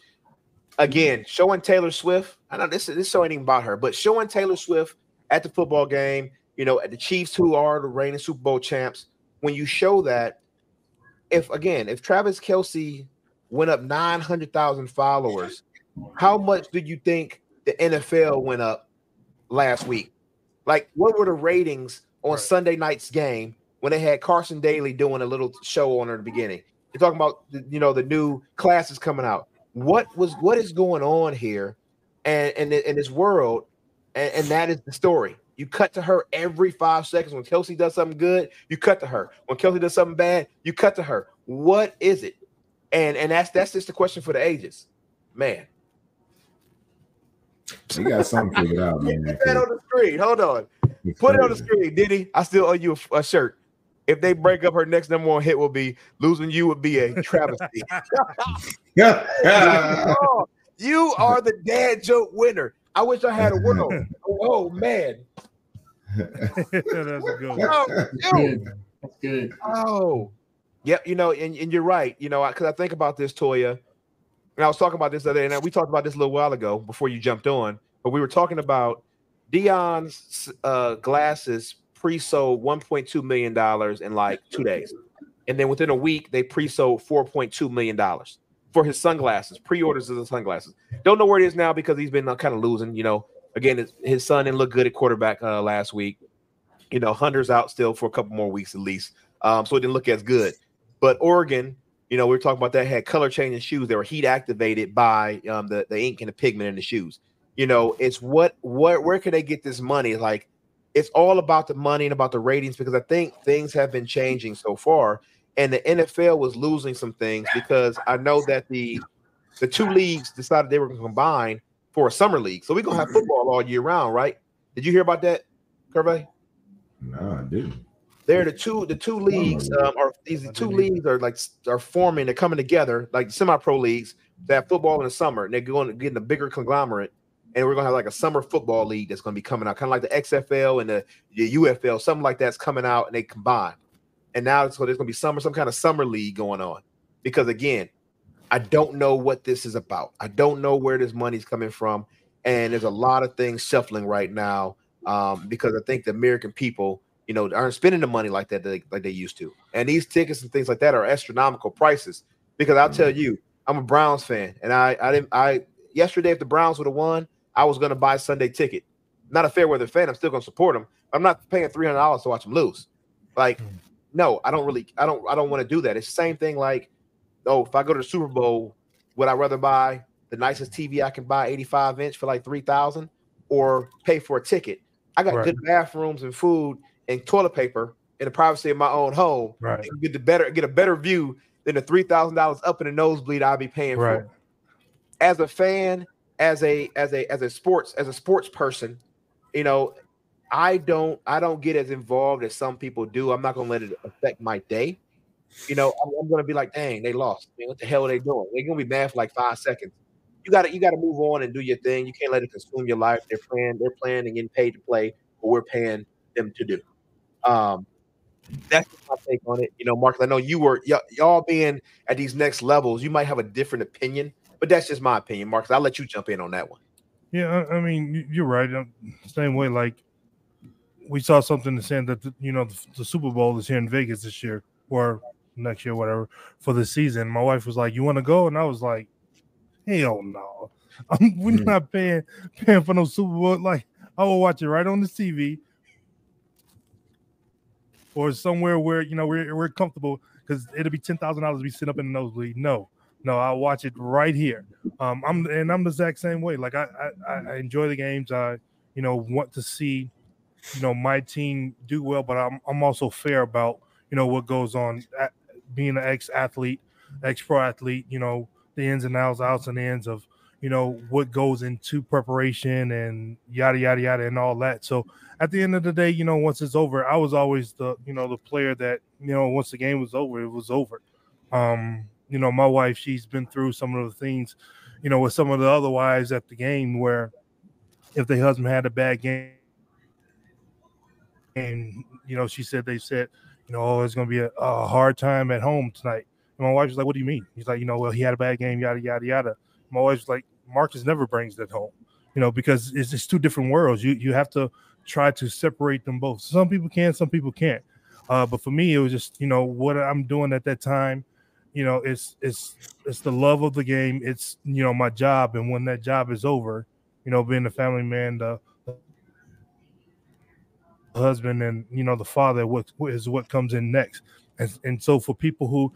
Again, showing Taylor Swift. I know this this show ain't even about her, but showing Taylor Swift at the football game, you know, at the Chiefs, who are the reigning Super Bowl champs. When you show that, if again, if Travis Kelce went up nine hundred thousand followers, how much do you think the NFL went up last week? Like, what were the ratings on Right. Sunday night's game when they had Carson Daly doing a little show on at the beginning? You're talking about you know the new classes coming out. What was what is going on here, and and in this world, and, and that is the story. You cut to her every five seconds. When Kelce does something good, you cut to her. When Kelce does something bad, you cut to her. What is it? And and that's that's just the question for the ages, man. You got something figured out, man. Put that on the screen. Hold on. Put it on the screen, Diddy. I still owe you a, a shirt. If they break up, her next number one hit will be losing you would be a travesty. Oh, you are the dad joke winner. I wish I had a world. Oh man. That's good. Oh, That's dude. good. That's good. oh. Yep, you know, and, and you're right. You know, because I think about this, Toya, and I was talking about this the other day, and we talked about this a little while ago before you jumped on, but we were talking about Deion's uh, glasses pre-sold 1.2 million dollars in like two days, and then within a week they pre-sold 4.2 million dollars for his sunglasses. Pre-orders of the sunglasses. Don't know where it is now because he's been uh, kind of losing. You know, again, his, his son didn't look good at quarterback uh, last week. You know, Hunter's out still for a couple more weeks at least, um, so it didn't look as good. But Oregon, you know, we were talking about that had color changing shoes. They were heat activated by um, the the ink and the pigment in the shoes. You know, it's what where where can they get this money? Like, it's all about the money and about the ratings because I think things have been changing so far, and the NFL was losing some things because I know that the the two leagues decided they were going to combine for a summer league. So we're gonna have football all year round, right? Did you hear about that, Kirby? No, I didn't. They're the two the two leagues um, are these two leagues are like are forming. They're coming together like semi pro leagues that have football in the summer, and they're going to get in a bigger conglomerate. And we're gonna have like a summer football league that's gonna be coming out, kind of like the XFL and the, the UFL, something like that's coming out, and they combine. And now it's so there's gonna be summer, some kind of summer league going on. Because again, I don't know what this is about. I don't know where this money's coming from, and there's a lot of things shuffling right now um, because I think the American people, you know, aren't spending the money like that they, like they used to. And these tickets and things like that are astronomical prices. Because I'll tell you, I'm a Browns fan, and I I didn't I yesterday if the Browns would have won, I was going to buy a Sunday ticket. Not a fair weather fan. I'm still going to support them. I'm not paying three hundred dollars to watch them lose. Like, hmm. no, I don't really. I don't. I don't want to do that. It's the same thing. Like, oh, if I go to the Super Bowl, would I rather buy the nicest TV I can buy, 85 inch for like three thousand, or pay for a ticket? I got Right. good bathrooms and food and toilet paper in the privacy of my own home. Right. Get the better get a better view than the three thousand dollars up in the nosebleed I'll be paying Right. for. As a fan, as a as a as a sports as a sports person, you know, I don't I don't get as involved as some people do. I'm not gonna let it affect my day. You know, I'm, I'm gonna be like, dang, they lost. What the hell are they doing? They're gonna be mad for like five seconds. You gotta you gotta move on and do your thing. You can't let it consume your life. They're playing, they're playing and getting paid to play, but we're paying them to do. Um, that's my take on it. You know, Mark, I know you were y- y'all being at these next levels, you might have a different opinion, but that's just my opinion, Marcus. I'll let you jump in on that one. Yeah, I, I mean, you- you're right. Same way, like we saw something saying that the, you know the, the Super Bowl is here in Vegas this year or next year, whatever, for the season. My wife was like, "You want to go?" And I was like, "Hell no, I'm, we're Mhm. not paying paying for no Super Bowl. Like, I will watch it right on the TV." Or somewhere where you know we're, we're comfortable because it'll be ten thousand dollars to be sitting up in the nosebleed. No, no, I'll watch it right here. Um, I'm and I'm the exact same way. Like I, I, I enjoy the games. I, you know, want to see, you know, my team do well, but I'm I'm also fair about you know what goes on. At, being an ex athlete, ex pro athlete, you know, the ins and outs, outs and ins of you know what goes into preparation and yada yada yada and all that. So at the end of the day, you know, once it's over, I was always the you know the player that you know once the game was over, it was over. Um, you know, my wife, she's been through some of the things, you know, with some of the other wives at the game where if the husband had a bad game, and you know, she said they said, you know, oh, it's gonna be a, a hard time at home tonight. And my wife was like, "What do you mean?" He's like, "You know, well, he had a bad game, yada yada yada." My wife's like, "Marcus never brings that home, you know, because it's two different worlds. You you have to try to separate them both. Some people can, some people can't. Uh, but for me, it was just you know what I'm doing at that time. You know, it's it's it's the love of the game. It's you know my job, and when that job is over, you know, being a family man, the husband, and you know the father, what what is what comes in next. And, and so for people who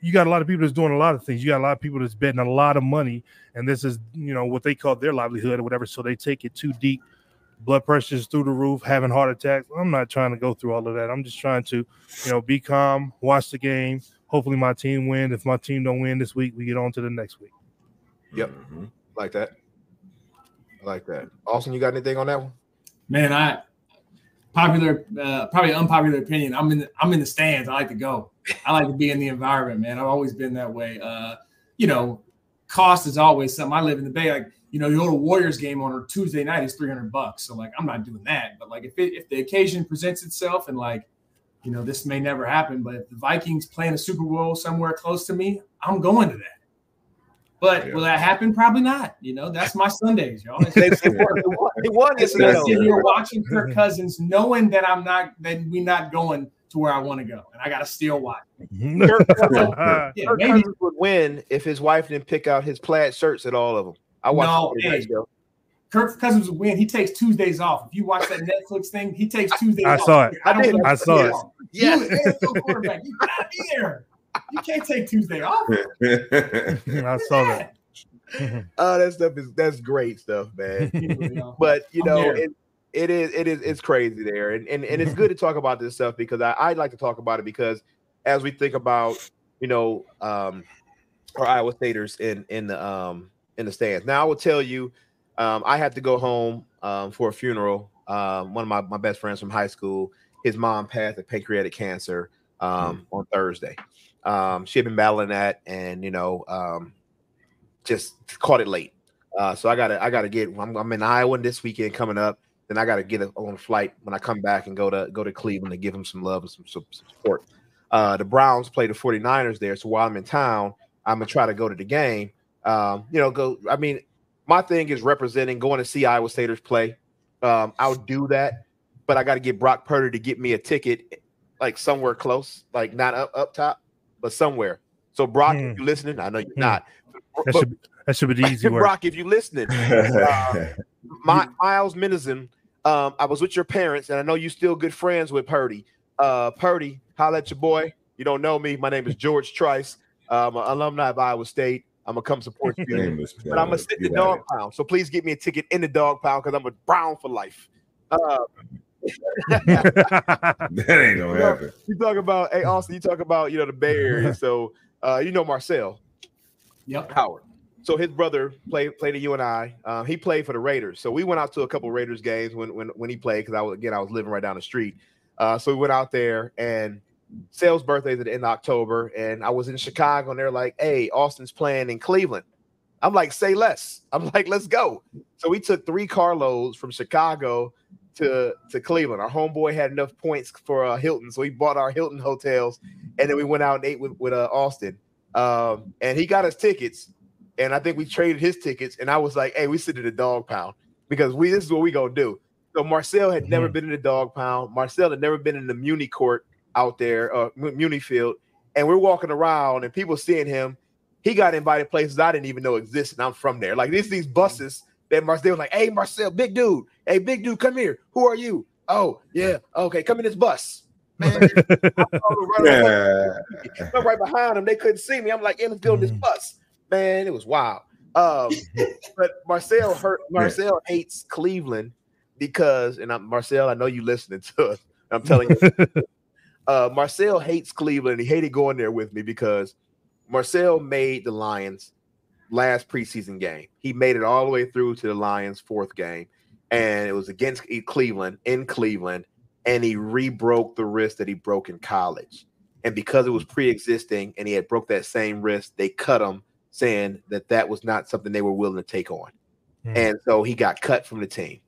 you got a lot of people that's doing a lot of things. You got a lot of people that's betting a lot of money, and this is you know what they call their livelihood or whatever. So they take it too deep. Blood pressures through the roof, having heart attacks. I'm not trying to go through all of that. I'm just trying to, you know, be calm, watch the game. Hopefully my team win. If my team don't win this week, we get on to the next week. Yep. Mhm. Like that. I like that. Austen, you got anything on that one? Man, I popular, uh, probably unpopular opinion. I'm in, the, I'm in the stands. I like to go. I like to be in the environment, man. I've always been that way. Uh, you know, cost is always something. I live in the Bay. Like, you know, you go to Warriors game on a Tuesday night is 300 bucks. So like, I'm not doing that. But like, if it, if the occasion presents itself and like, you know, this may never happen, but if the Vikings playing a Super Bowl somewhere close to me, I'm going to that. But Yeah. will that happen? Probably not. You know, that's my Sundays, y'all. It's- They, they won. They won. They won it's yesterday. gonna sit here watching Kirk mm-hmm. Cousins, knowing that I'm not that we're not going to where I want to go, and I got to still watch. Mm-hmm. Kirk Cousins, Yeah, Kirk maybe Cousins would win if his wife didn't pick out his plaid shirts at all of them. I watched No, Monday Night hey. Show. Kirk Cousins would win. He takes Tuesdays off. If you watch that Netflix thing, he takes Tuesdays off. I off. saw it. I don't. I saw it. Yes. You, NFL quarterback, you gotta be there. You can't take Tuesday off. I saw that. Oh, that stuff is that's great stuff, man. But you know it, it is it is it's crazy there and, and and it's good to talk about this stuff because I, I like to talk about it because as we think about you know um our iowa staters in in the um in the stands now i will tell you um i had to go home um for a funeral um one of my, my best friends from high school his mom passed of pancreatic cancer um on thursday um she had been battling that and you know um just caught it late uh, so I gotta I gotta get I'm, I'm in Iowa this weekend coming up. Then I gotta get a, on a flight when I come back and go to go to Cleveland to give him some love and some, some, some support. Uh, the Browns play the 49ers there, so while I'm in town, I'm gonna try to go to the game. Um, you know, go. I mean, my thing is representing going to see Iowa Staters play. Um, I'll do that, but I got to get Brock Purdy to get me a ticket, like somewhere close, like not up up top, but somewhere. So Brock, Hmm. if you're listening, I know you're Hmm. not. That should be, that should be the easy work. Brock, if you're listening, my, Miles Minizen, um, I was with your parents, and I know you're still good friends with Purdy. Uh, Purdy, holla at your boy. You don't know me. My name is George Trice. I'm an alumni of Iowa State. I'm gonna come support you, Nameless but I'm gonna sit in the dog it. pound. So please get me a ticket in the dog pound because I'm a Brown for life. Uh, that ain't gonna No. happen. You talk about hey Austen. You talk about you know the Bay Area. So uh, you know Marcel Yep. Howard. So his brother played played at UNI. Uh, he played for the Raiders. So we went out to a couple Raiders games when when when he played because I was again I was living right down the street. Uh, so we went out there and Sale's birthday at the end of October, and I was in Chicago, and they're like, "Hey, Austin's playing in Cleveland." I'm like, "Say less." I'm like, "Let's go." So we took three carloads from Chicago to to Cleveland. Our homeboy had enough points for uh, Hilton, so he bought our Hilton hotels, and then we went out and ate with with uh, Austin. Um, and he got us tickets, and I think we traded his tickets. And I was like, "Hey, we sit in the dog pound because we this is what we gonna do." So Marcel had never Mhm. been in the dog pound. Marcel had never been in the Muni court out there, uh, Mu- Muni field, and we're walking around and people seeing him. He got invited places I didn't even know existed. I'm from there. Like these these buses that Marcel was like, "Hey, Marcel, big dude, hey, big dude, come here. Who are you? Oh, yeah, okay, come in this bus." Man, I was right, Yeah. I'm right behind them. They couldn't see me. I'm like, "Yeah, let's get on this Mhm. bus." Man, it was wild. Um, but Marcel hurt. Marcel hates Cleveland because, and I'm Marcel. I know you listening to us. I'm telling you, uh, Marcel hates Cleveland. He hated going there with me because Marcel made the Lions last preseason game. He made it all the way through to the Lions' fourth game, and it was against Cleveland in Cleveland, and he re-broke the wrist that he broke in college. And because it was pre-existing, and he had broke that same wrist, they cut him, saying that that was not something they were willing to take on, Hmm. and so he got cut from the team.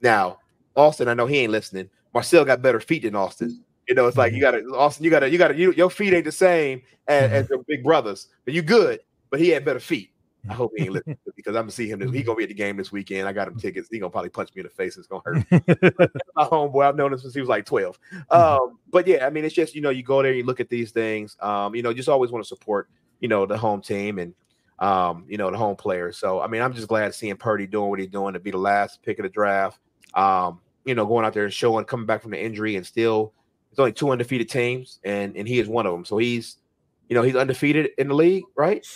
Now, Austin, I know he ain't listening. Marcel got better feet than Austin. You know, it's like you got to Austin. You got to you got to you, your feet ain't the same as, as your big brothers, but you good. But he had better feet. I hope he ain't listening because I'm gonna see him. This, he gonna be at the game this weekend. I got him tickets. He gonna probably punch me in the face. It's gonna hurt. My homeboy, I've known him since he was like 12. Um, but yeah, I mean, it's just you know, you go there, you look at these things. Um, you know, just always want to support you know the home team and um, you know the home players. So I mean, I'm just glad seeing Purdy doing what he's doing to be the last pick of the draft. Um, you know, going out there and showing, coming back from the injury, and still, it's only two undefeated teams, and and he is one of them. So he's, you know, he's undefeated in the league, right?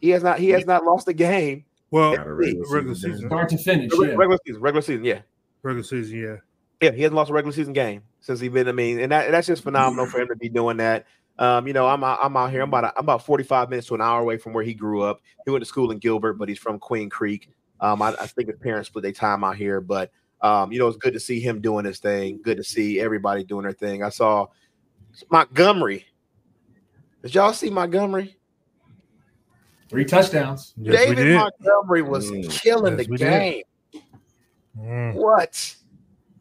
He has not he has not lost a game. well, a regular regular season season, Start to finish. Regular, Yeah. regular season, regular season, yeah. regular season, yeah. Yeah, he hasn't lost a regular season game since he's been. I mean, and, that, and that's just phenomenal for him to be doing that. Um, you know, I'm out, I'm out here. I'm about I'm about 45 minutes to an hour away from where he grew up. He went to school in Gilbert, but he's from Queen Creek. Um, I, I think his parents split their time out here, but um, you know, it's good to see him doing his thing. Good to see everybody doing their thing. I saw Montgomery. Did y'all see Montgomery? Three touchdowns. Yes, David. Montgomery was Mm. killing Yes, the game. Mm. What?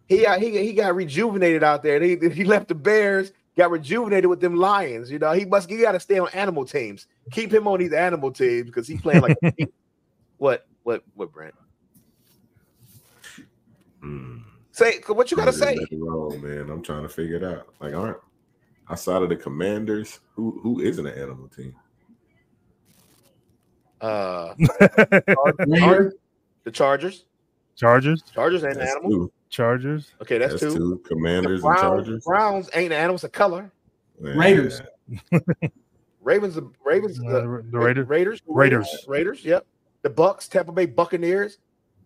He got he, he got rejuvenated out there. He, he left the Bears, got rejuvenated with them Lions. You know, he must he got to stay on animal teams. Keep him on these animal teams because he's playing like what what what Brent? Mm. Say what you gotta say. Let it roll, man. I'm trying to figure it out. Like, aren't outside of the Commanders, who who isn't an animal team? Uh, Raider, the Chargers. Chargers, Chargers ain't an That's animal. two. Chargers. Okay, that's, That's, two. two. The Commanders and Chargers. Browns ain't an animal. It's a color. Man. Raiders. Ravens. The Ravens. Uh, The, the, the Raiders. Raiders. Raiders. Raiders. Yep. The Bucks. Tampa Bay Buccaneers.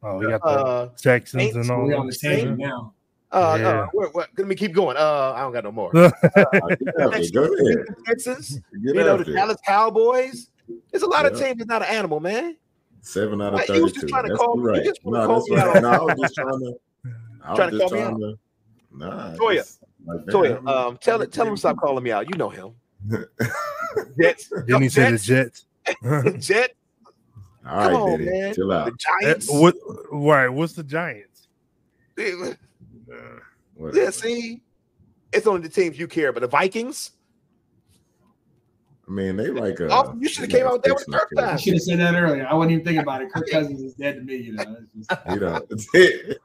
Oh, we got the Uh, Texans and all. we on the that. same now. Uh, Yeah. uh what, what, let me keep going. Uh, I don't got no more. All right, get. Go ahead. Texans, Get you know, the. Dallas Cowboys. There's a lot of teams that's not an animal, man. Seven out of Like, you was thirty-two. just trying to That's call- you you right. just wanna No, call that's me right. out. No, I was just trying to. I was Trying to just call me trying to. Nah, Toya. like. Toya, um, tell it, tell him stop calling me out. You know him. Jets, Didn't he say the Jets, Jets? Jet, All right, Come on, Diddy, man. chill the out. Eh, Giants. what? Right. What's the Giants? Uh, Yeah, see, it's only the teams you care, but the Vikings. I mean, they like a. Oh, you shoulda came out with that with fictional Turf Time. I should have said that earlier. I wasn't even thinking about it. Kirk Cousins is dead to me. You know. It's just- You know,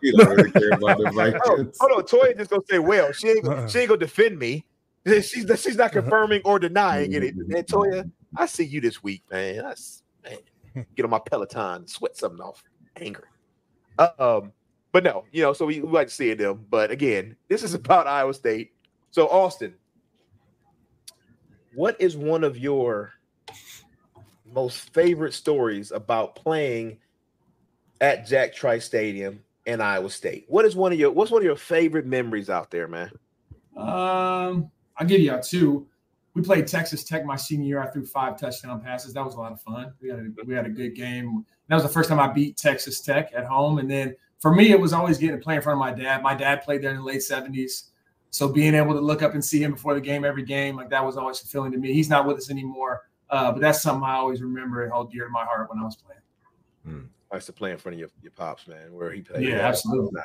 you don't really care about the Oh, Vikings. hold on, Toya just gonna say, "Well, she ain't, Uh-uh. she ain't gonna defend me. She's she's not confirming or denying it." Man, Toya, I see you this week, man. That's man, get on my Peloton, sweat something off, anger. Um, but no, you know, so we, we like seeing them. But again, this is about Iowa State. So Austen, what is one of your most favorite stories about playing at Jack Trice Stadium in Iowa State. What is one of your what's one of your favorite memories out there, man? Um, I'll give you two. We played Texas Tech my senior year. I threw five touchdown passes. That was a lot of fun. We had a, we had a good game. That was the first time I beat Texas Tech at home. And then for me, it was always getting to play in front of my dad. My dad played there in the late 70s. So being able to look up and see him before the game every game, like that was always fulfilling to me. He's not with us anymore. Uh, but that's something I always remember and hold dear to my heart when I was playing. Hmm. I used to play in front of your, your pops, man, where he played. Yeah, absolutely.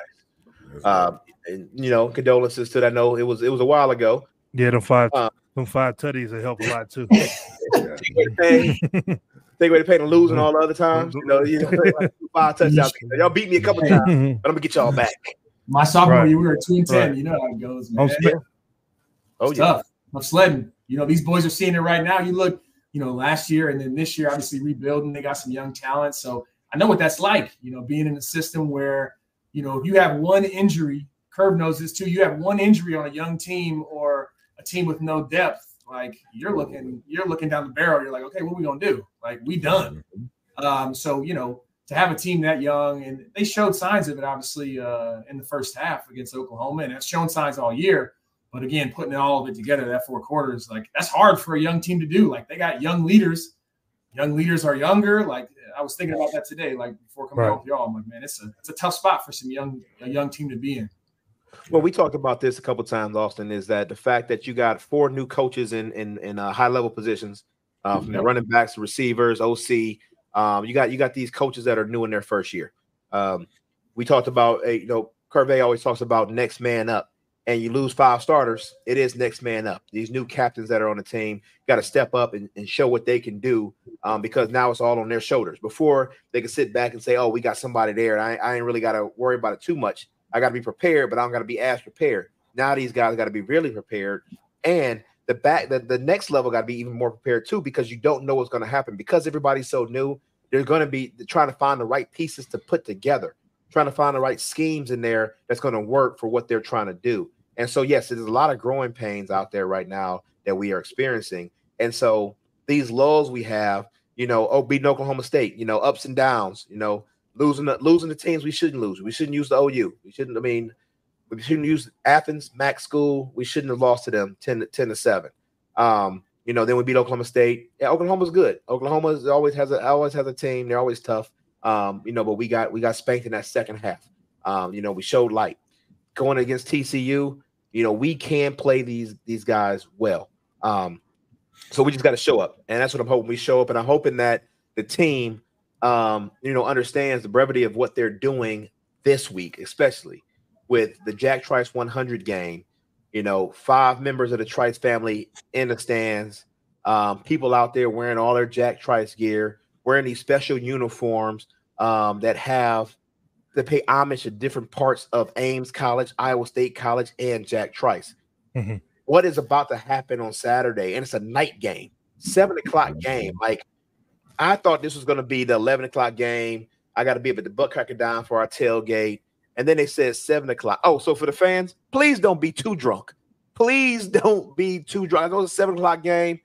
Nice. Um, and you know, condolences to that. I know it was it was a while ago. Yeah, them five uh, them five tutties will help a lot too. Take away to pay of losing all the other times. You know, you know five touchdowns. Y'all beat me a couple times, but I'm gonna get y'all back. My sophomore right. year, we were two and ten. Right. You know how it goes, man. Oh, yeah. tough. I'm sledding. You know, these boys are seeing it right now. You look, you know, last year and then this year, obviously rebuilding. They got some young talent, so I know what that's like. You know, being in a system where, you know, if you have one injury, Curve knows this too. You have one injury on a young team or a team with no depth like you're looking you're looking down the barrel. You're like okay what are we gonna do? Like we done. Um, so you know to have a team that young and they showed signs of it obviously uh, in the first half against oklahoma and it's shown signs all year. But again putting all of it together that four quarters like that's hard for a young team to do. Like they got young leaders. Young leaders are younger. Like i was thinking about that today like before coming right. with y'all. I'm like man it's a it's a tough spot for some young a young team to be in well, we talked about this a couple times, Austen. Is that the fact that you got four new coaches in in, in uh, high level positions, uh, from the running backs, receivers, OC. Um, you got you got these coaches that are new in their first year. Um, we talked about, a, you know, Curve always talks about next man up, and you lose five starters, it is next man up. These new captains that are on the team got to step up and, and, show what they can do um, because now it's all on their shoulders. Before they can sit back and say, "Oh, we got somebody there," and I, I ain't really got to worry about it too much. I got to be prepared, but I'm going to be as prepared. Now these guys got to be really prepared, and the back the, the next level got to be even more prepared too because you don't know what's going to happen because everybody's so new. They're going to be trying to find the right pieces to put together, trying to find the right schemes in there that's going to work for what they're trying to do. And so, yes, there's a lot of growing pains out there right now that we are experiencing. And so, these lulls we have, you know, oh, beating Oklahoma State, you know, ups and downs, you know, losing the, losing the teams we shouldn't lose. We shouldn't use the OU. We shouldn't. I mean, we shouldn't use Athens, Mac School. We shouldn't have lost to them 10 to 10 to 7. Um, you know, then we beat Oklahoma State. Yeah, Oklahoma's good. Oklahoma always has a always has a team. They're always tough. Um, you know, but we got we got spanked in that second half. Um, you know, we showed light. Going against TCU, you know, we can play these these guys well. Um, so we just got to show up, and that's what I'm hoping. We show up, and I'm hoping that the team um, you know, understands the brevity of what they're doing this week, especially with the Jack Trice 100 game. You know, five members of the Trice family in the stands, um, people out there wearing all their Jack Trice gear, wearing these special uniforms um, that have to pay homage to different parts of Ames College, Iowa State College, and Jack Trice. Mm-hmm. What is about to happen on Saturday? And it's a night game, seven o'clock game. Like I thought this was going to be the 11 o'clock game. I got to be up at the Butt Cracker Down for our tailgate. And then they said seven o'clock. Oh, so for the fans, please don't be too drunk. Please don't be too drunk. I know it's a seven o'clock game.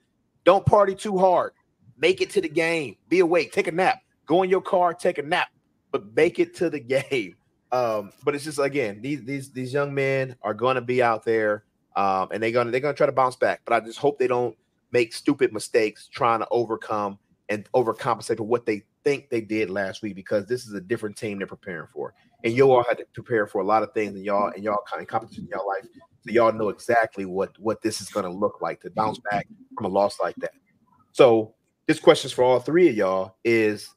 Don't party too hard. Make it to the game. Be awake. Take a nap. Go in your car. Take a nap. But make it to the game. Um, but it's just again, these these these young men are going to be out there, um, and they're gonna they're gonna try to bounce back. But I just hope they don't make stupid mistakes trying to overcome and overcompensate for what they think they did last week because this is a different team they're preparing for. And you all had to prepare for a lot of things and y'all and y'all kind of competition in y'all life. So y'all know exactly what what this is going to look like to bounce back from a loss like that. So this question's for all three of y'all is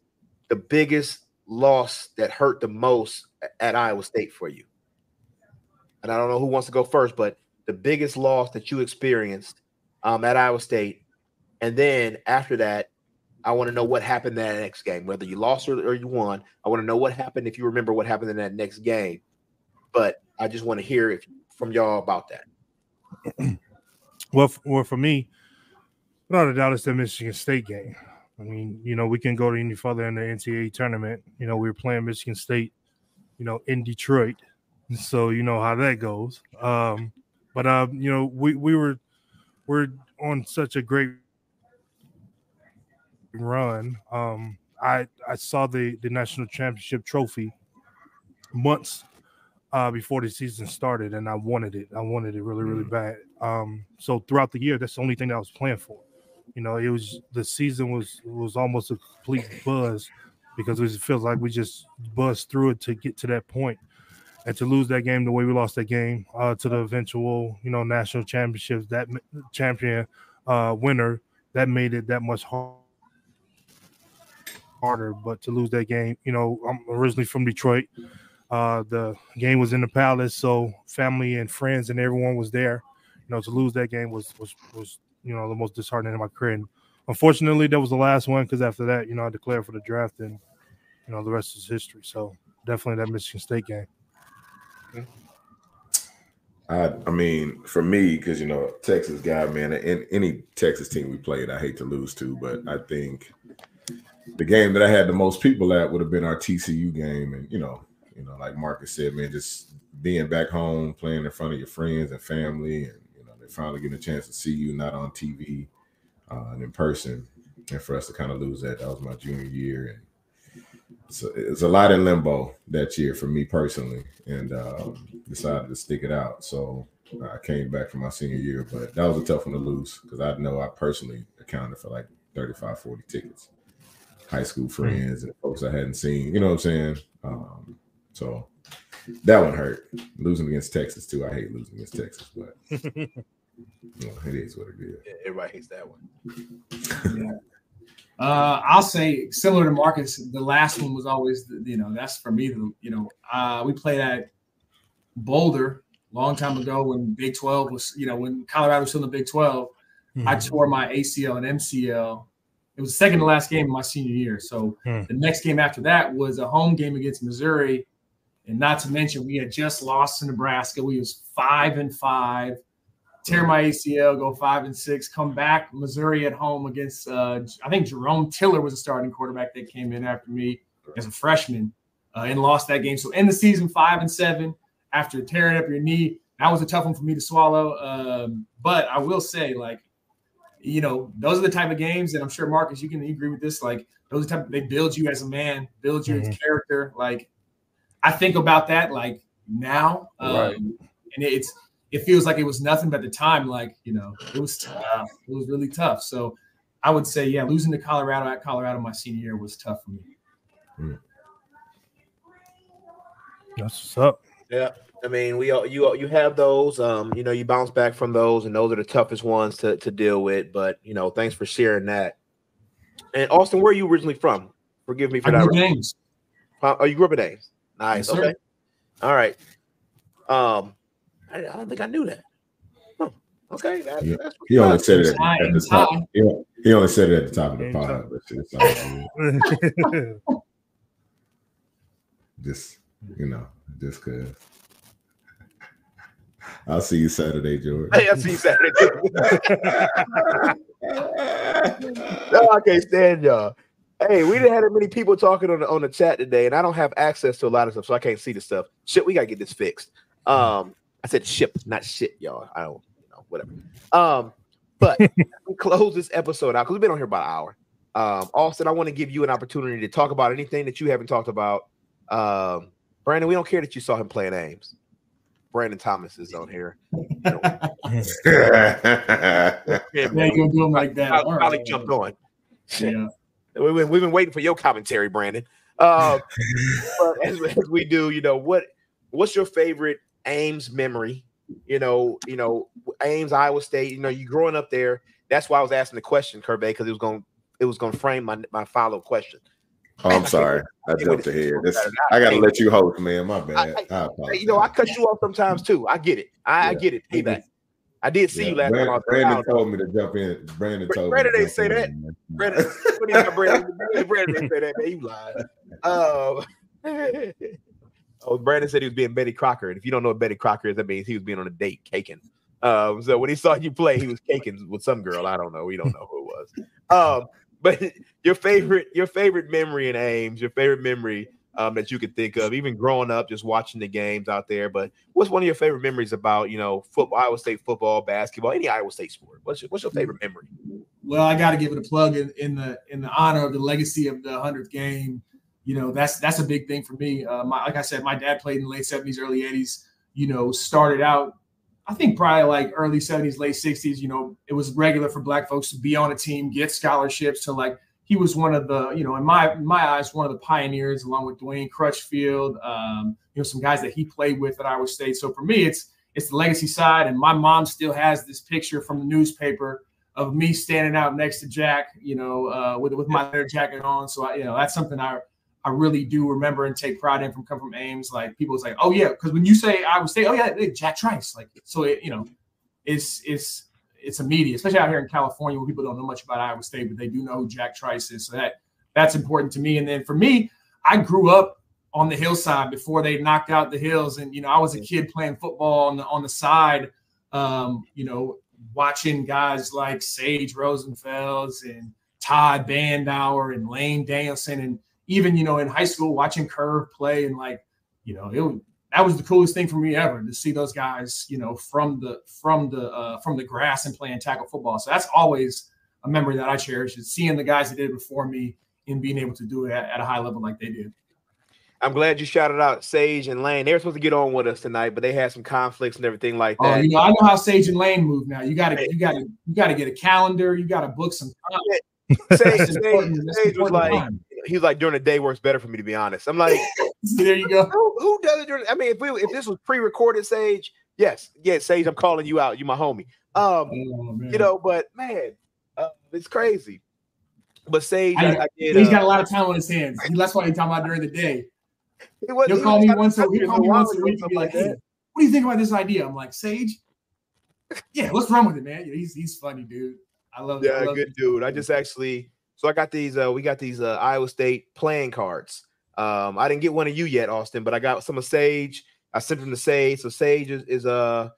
the biggest loss that hurt the most at Iowa State for you. And I don't know who wants to go first, but the biggest loss that you experienced um, at Iowa State, and then after that, I want to know what happened that next game, whether you lost or, or you won. I want to know what happened if you remember what happened in that next game. But I just want to hear if, from y'all about that. well, well, for me, without a doubt, it's the Michigan State game. I mean, you know, we can go any further in the NCAA tournament. You know, we were playing Michigan State, you know, in Detroit, so you know how that goes. Um, but uh, you know, we we were we're on such a great run. Um, I I saw the the national championship trophy months uh, before the season started, and I wanted it. I wanted it really, really bad. Um, so throughout the year, that's the only thing that I was playing for. You know, it was the season was was almost a complete buzz because it feels like we just buzzed through it to get to that point, and to lose that game the way we lost that game uh, to the eventual, you know, national championships, that champion uh, winner, that made it that much hard harder. But to lose that game, you know, I'm originally from Detroit. Uh, the game was in the Palace, so family and friends and everyone was there. You know, to lose that game was was was you know the most disheartening in my career. And unfortunately, that was the last one because after that, you know, I declared for the draft, and you know the rest is history. So definitely that Michigan State game. I, I mean, for me, because you know, Texas guy, man, and any Texas team we played, I hate to lose to, but I think the game that I had the most people at would have been our TCU game, and you know, you know, like Marcus said, man, just being back home, playing in front of your friends and family, and you know, they finally getting a chance to see you not on TV uh, and in person, and for us to kind of lose that, that was my junior year, and so it's a lot in limbo that year for me personally, and um, decided to stick it out. So I came back for my senior year, but that was a tough one to lose because I know I personally accounted for like 35, 40 tickets high school hmm. friends and folks I hadn't seen. You know what I'm saying? Um, so that one hurt. Losing against Texas too. I hate losing against Texas, but you know, it is what it is. Yeah, everybody hates that one. yeah. Uh, I'll say similar to Marcus, the last one was always, the, you know, that's for me. The, you know, uh, we played at Boulder a long time ago when Big 12 was, you know, when Colorado was still in the Big 12. Mm-hmm. I tore my ACL and MCL it was the second to last game of my senior year. So hmm. the next game after that was a home game against Missouri. And not to mention, we had just lost to Nebraska. We was five and five. Tear my ACL, go five and six, come back. Missouri at home against uh, I think Jerome Tiller was a starting quarterback that came in after me as a freshman uh, and lost that game. So in the season five and seven after tearing up your knee. That was a tough one for me to swallow. Um, but I will say, like, you know, those are the type of games that I'm sure Marcus, you can agree with this. Like those are type they build you as a man, build you mm-hmm. as character. Like I think about that like now, um, right. and it's it feels like it was nothing, but at the time, like you know, it was tough. It was really tough. So I would say, yeah, losing to Colorado at Colorado my senior year was tough for me. Mm. That's what's up. Yeah. I mean, we all you you have those. Um, you know, you bounce back from those, and those are the toughest ones to to deal with. But you know, thanks for sharing that. And Austen, where are you originally from? Forgive me for I that. Names. Oh, you grew up in Ames. Nice. Yes, okay. All right. Um, I, I, don't think I knew that. Huh. Okay. That, yeah. he only said it at, at the top. He, he only said it at the top of the pod. just you know, just cause. I'll see you Saturday, George. Hey, I'll see you Saturday. no, I can't stand y'all. Hey, we didn't have that many people talking on the on the chat today, and I don't have access to a lot of stuff, so I can't see the stuff. Shit, we gotta get this fixed. Um, I said ship, not shit, y'all. I don't you know, whatever. Um, but we close this episode out because we've been on here about an hour. Um, Austen, I want to give you an opportunity to talk about anything that you haven't talked about. Um, Brandon, we don't care that you saw him playing Ames. Brandon Thomas is on here. yeah, you do him like that. I right. jumped on. Yeah. We've been, we've been waiting for your commentary, Brandon. Uh, as, as, we do, you know what? What's your favorite Ames memory? You know, you know Ames, Iowa State. You know, you growing up there. That's why I was asking the question, Kirby, because it was going it was going to frame my my follow up question. Oh, I'm sorry. I jumped ahead. This, I got to let you host, man. My bad. I, I, you know, I cut you off sometimes too. I get it. I, yeah. I get it. Payback. I did see yeah. you last Brandon, time. Brandon told me to jump in. Brandon told Brandon me. didn't say that. Brandon, Brandon, Brandon didn't say that. Man, you lied. Um, oh, Brandon said he was being Betty Crocker. And if you don't know what Betty Crocker is, that means he was being on a date caking. Um, so when he saw you play, he was caking with some girl. I don't know. We don't know who it was. Um, but your favorite your favorite memory in Ames, your favorite memory um, that you could think of, even growing up, just watching the games out there. But what's one of your favorite memories about you know football, Iowa State football, basketball, any Iowa State sport? What's your, what's your favorite memory? Well, I got to give it a plug in, in the in the honor of the legacy of the hundredth game. you know, that's that's a big thing for me. Uh, my, like I said, my dad played in the late 70s, early 80s. You know, started out, I think probably like early 70s, late 60s. You know, it was regular for black folks to be on a team, get scholarships to like. He was one of the, you know, in my in my eyes, one of the pioneers, along with Dwayne Crutchfield. Um, you know, some guys that he played with at Iowa State. So for me, it's it's the legacy side, and my mom still has this picture from the newspaper of me standing out next to Jack, you know, uh, with with my leather jacket on. So I, you know, that's something I I really do remember and take pride in from come from Ames. Like people was like, oh yeah, because when you say I would say, oh yeah, Jack Trice, like so it, you know, it's it's it's immediate, especially out here in California where people don't know much about Iowa State, but they do know who Jack Trice is. So that that's important to me. And then for me, I grew up on the hillside before they knocked out the hills, and you know, I was a kid playing football on the on the side. Um, you know, watching guys like Sage Rosenfels and Todd Bandhauer and Lane Danielson, and even you know in high school watching Curve play and like you know it that was the coolest thing for me ever to see those guys you know from the from the uh, from the grass and playing tackle football. So that's always a memory that I cherish is seeing the guys that did it before me and being able to do it at, at a high level like they did. I'm glad you shouted out Sage and Lane. They were supposed to get on with us tonight, but they had some conflicts and everything like Oh, that. you know, I know how Sage and Lane move now. You gotta you gotta you gotta get a calendar, you gotta book some time. Sage, Sage, Sage was like, time. He was like, during the day works better for me to be honest. I'm like, there you go. who, who does it during? I mean, if we if this was pre-recorded, Sage, yes, yes, Sage, I'm calling you out. You my homie. Um, Oh, you know, but man, uh, it's crazy. But Sage, I I. I did. He's uh, got a lot of time on his hands. That's why he's talking about during the day. he was- He'll he call me once a touch he'll call me once a week and something be like, like hey, what do you think about this idea? I'm like, Sage, yeah, let's run with it, man. He's he's funny, dude. I love Yeah, I love good dude. I just actually so I got these uh we got these uh Iowa State playing cards. Um I didn't get one of you yet, Austen, but I got some of Sage. I sent them to Sage. So Sage is, is uh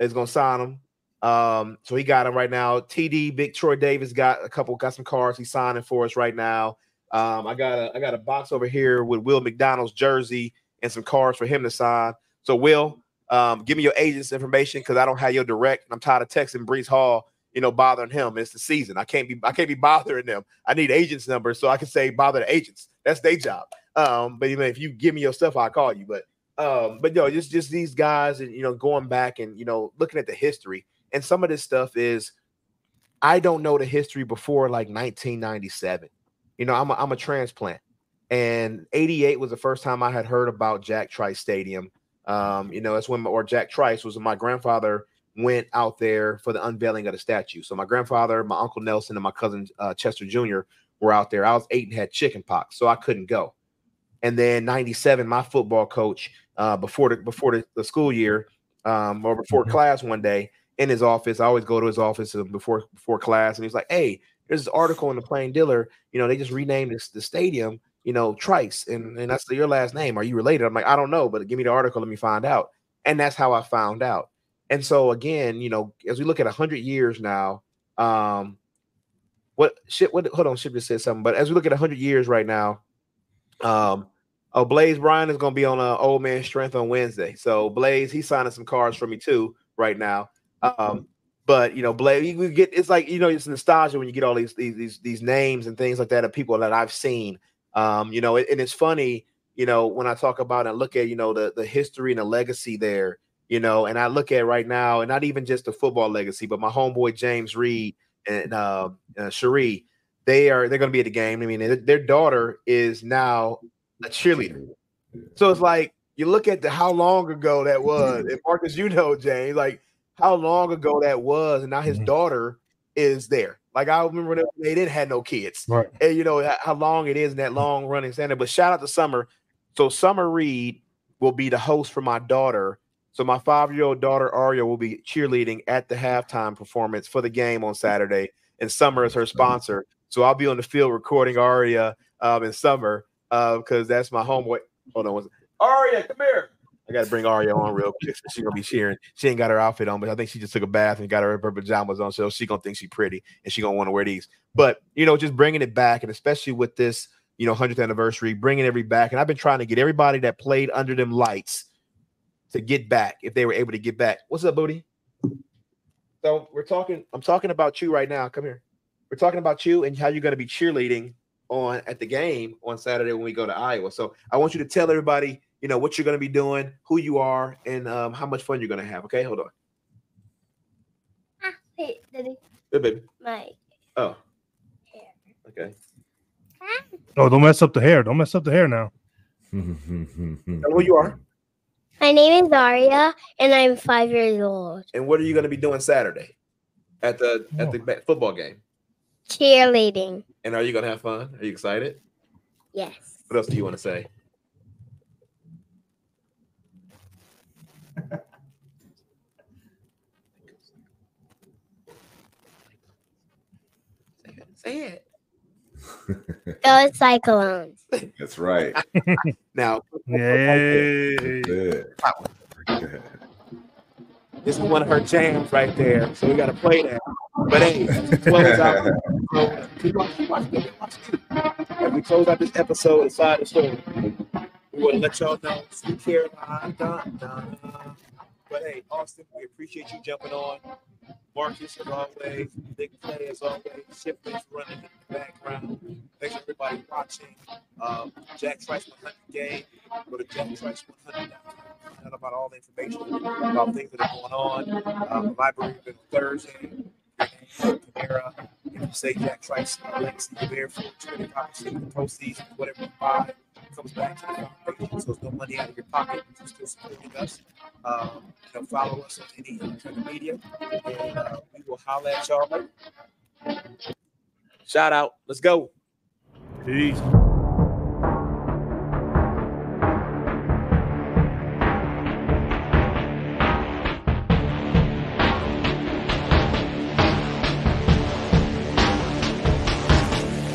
is gonna sign them. Um so he got them right now. TD Big Troy Davis got a couple got some cards he's signing for us right now. Um I got a I got a box over here with Will McDonald's jersey and some cards for him to sign. So Will, um, give me your agent's information because I don't have your direct. I'm tired of texting Breece Hall you know, bothering him. It's the season. I can't be I can't be bothering them. I need agents numbers so I can say bother the agents. That's their job. Um, but even if you give me your stuff, I'll call you. But um, but no, just just these guys and you know, going back and you know, looking at the history. And some of this stuff is I don't know the history before like 1997. You know, I'm a, I'm a transplant. And 88 was the first time I had heard about Jack Trice Stadium. Um, you know, that's when my, or Jack Trice was my grandfather went out there for the unveiling of the statue. So my grandfather, my uncle Nelson, and my cousin uh, Chester Jr. were out there. I was eight and had chicken pox, so I couldn't go. And then '97, my football coach, uh, before the before the, the school year, um, or before class one day in his office, I always go to his office uh, before before class, and he's like, "Hey, there's this article in the Plain Dealer. You know, they just renamed this the stadium. You know, Trice, and and that's your last name. Are you related?" I'm like, "I don't know, but give me the article. Let me find out." And that's how I found out. And so again, you know, as we look at hundred years now, um, what shit? What? Hold on, Ship just said something. But as we look at hundred years right now, um, oh Blaise Bryant is going to be on a old man strength on Wednesday. So Blaise, he's signing some cards for me too right now. Um, but you know, Blaise, we get it's like you know, it's nostalgia when you get all these these these, these names and things like that of people that I've seen. Um, you know, and it's funny, you know, when I talk about and look at you know the the history and the legacy there you know, and I look at right now, and not even just the football legacy, but my homeboy James Reed and uh, uh Cherie, they are they're going to be at the game. I mean, their, their daughter is now a cheerleader, so it's like you look at the how long ago that was, and Marcus, you know, James, like how long ago that was, and now his Mhm. daughter is there. Like I remember when they didn't have no kids, Right. and you know how- how long it is in that long running standard. But shout out to Summer. So Summer Reed will be the host for my daughter. So my five-year-old daughter Aria will be cheerleading at the halftime performance for the game on Saturday, and Summer is her sponsor. So I'll be on the field recording Aria um, in summer because that's my homeboy. Hold on, one. Aria, come here. I got to bring Aria on real quick. She's gonna be cheering. She ain't got her outfit on, but I think she just took a bath and got her, her pajamas on. So she gonna think she pretty and she gonna want to wear these. But you know, just bringing it back, and especially with this, you know, hundredth anniversary, bringing every back. And I've been trying to get everybody that played under them lights to get back if they were able to get back. What's up, booty? So we're talking. I'm talking about you right now. Come here. We're talking about you and how you're going to be cheerleading on at the game on Saturday when we go to Iowa. So I want you to tell everybody, you know, what you're going to be doing, who you are, and um, how much fun you're going to have. Okay, hold on. Ah, wait, Daddy, Hey, baby. my Oh, hair. okay. Oh, don't mess up the hair. Don't mess up the hair now. Tell who you are, My name is Daria, and I'm five years old. and what are you going to be doing Saturday at the at the oh. football game? Cheerleading. And are you going to have fun? Are you excited? Yes. What else do you want to say? Say it. Go Cyclones. That's right. Now, Yay. This is one of her jams right there, so we got to play that. But hey, close out, so, keep watching, keep watching, keep watching. As we close out this episode inside the story, we want to let y'all know, Sweet Caroline, dun, dun. But hey, Austen, we appreciate you jumping on. Marcus, as always, big play as always. Shipley's running in the background. Thanks everybody watching. Um, Jack Trice 100 game. Go to Jack Trice 100 find out about all the information about things that are going on. Um, the library on Thursday. Camara, if you say Jack Trice, uh, Legacy Bear for 25% of the proceeds, whatever you buy comes back to the foundation. So it's no money out of your pocket. You're still supporting us. Um, you know, follow us on any kind of media, and uh, we will holler at y'all. Shout out. Let's go. Peace.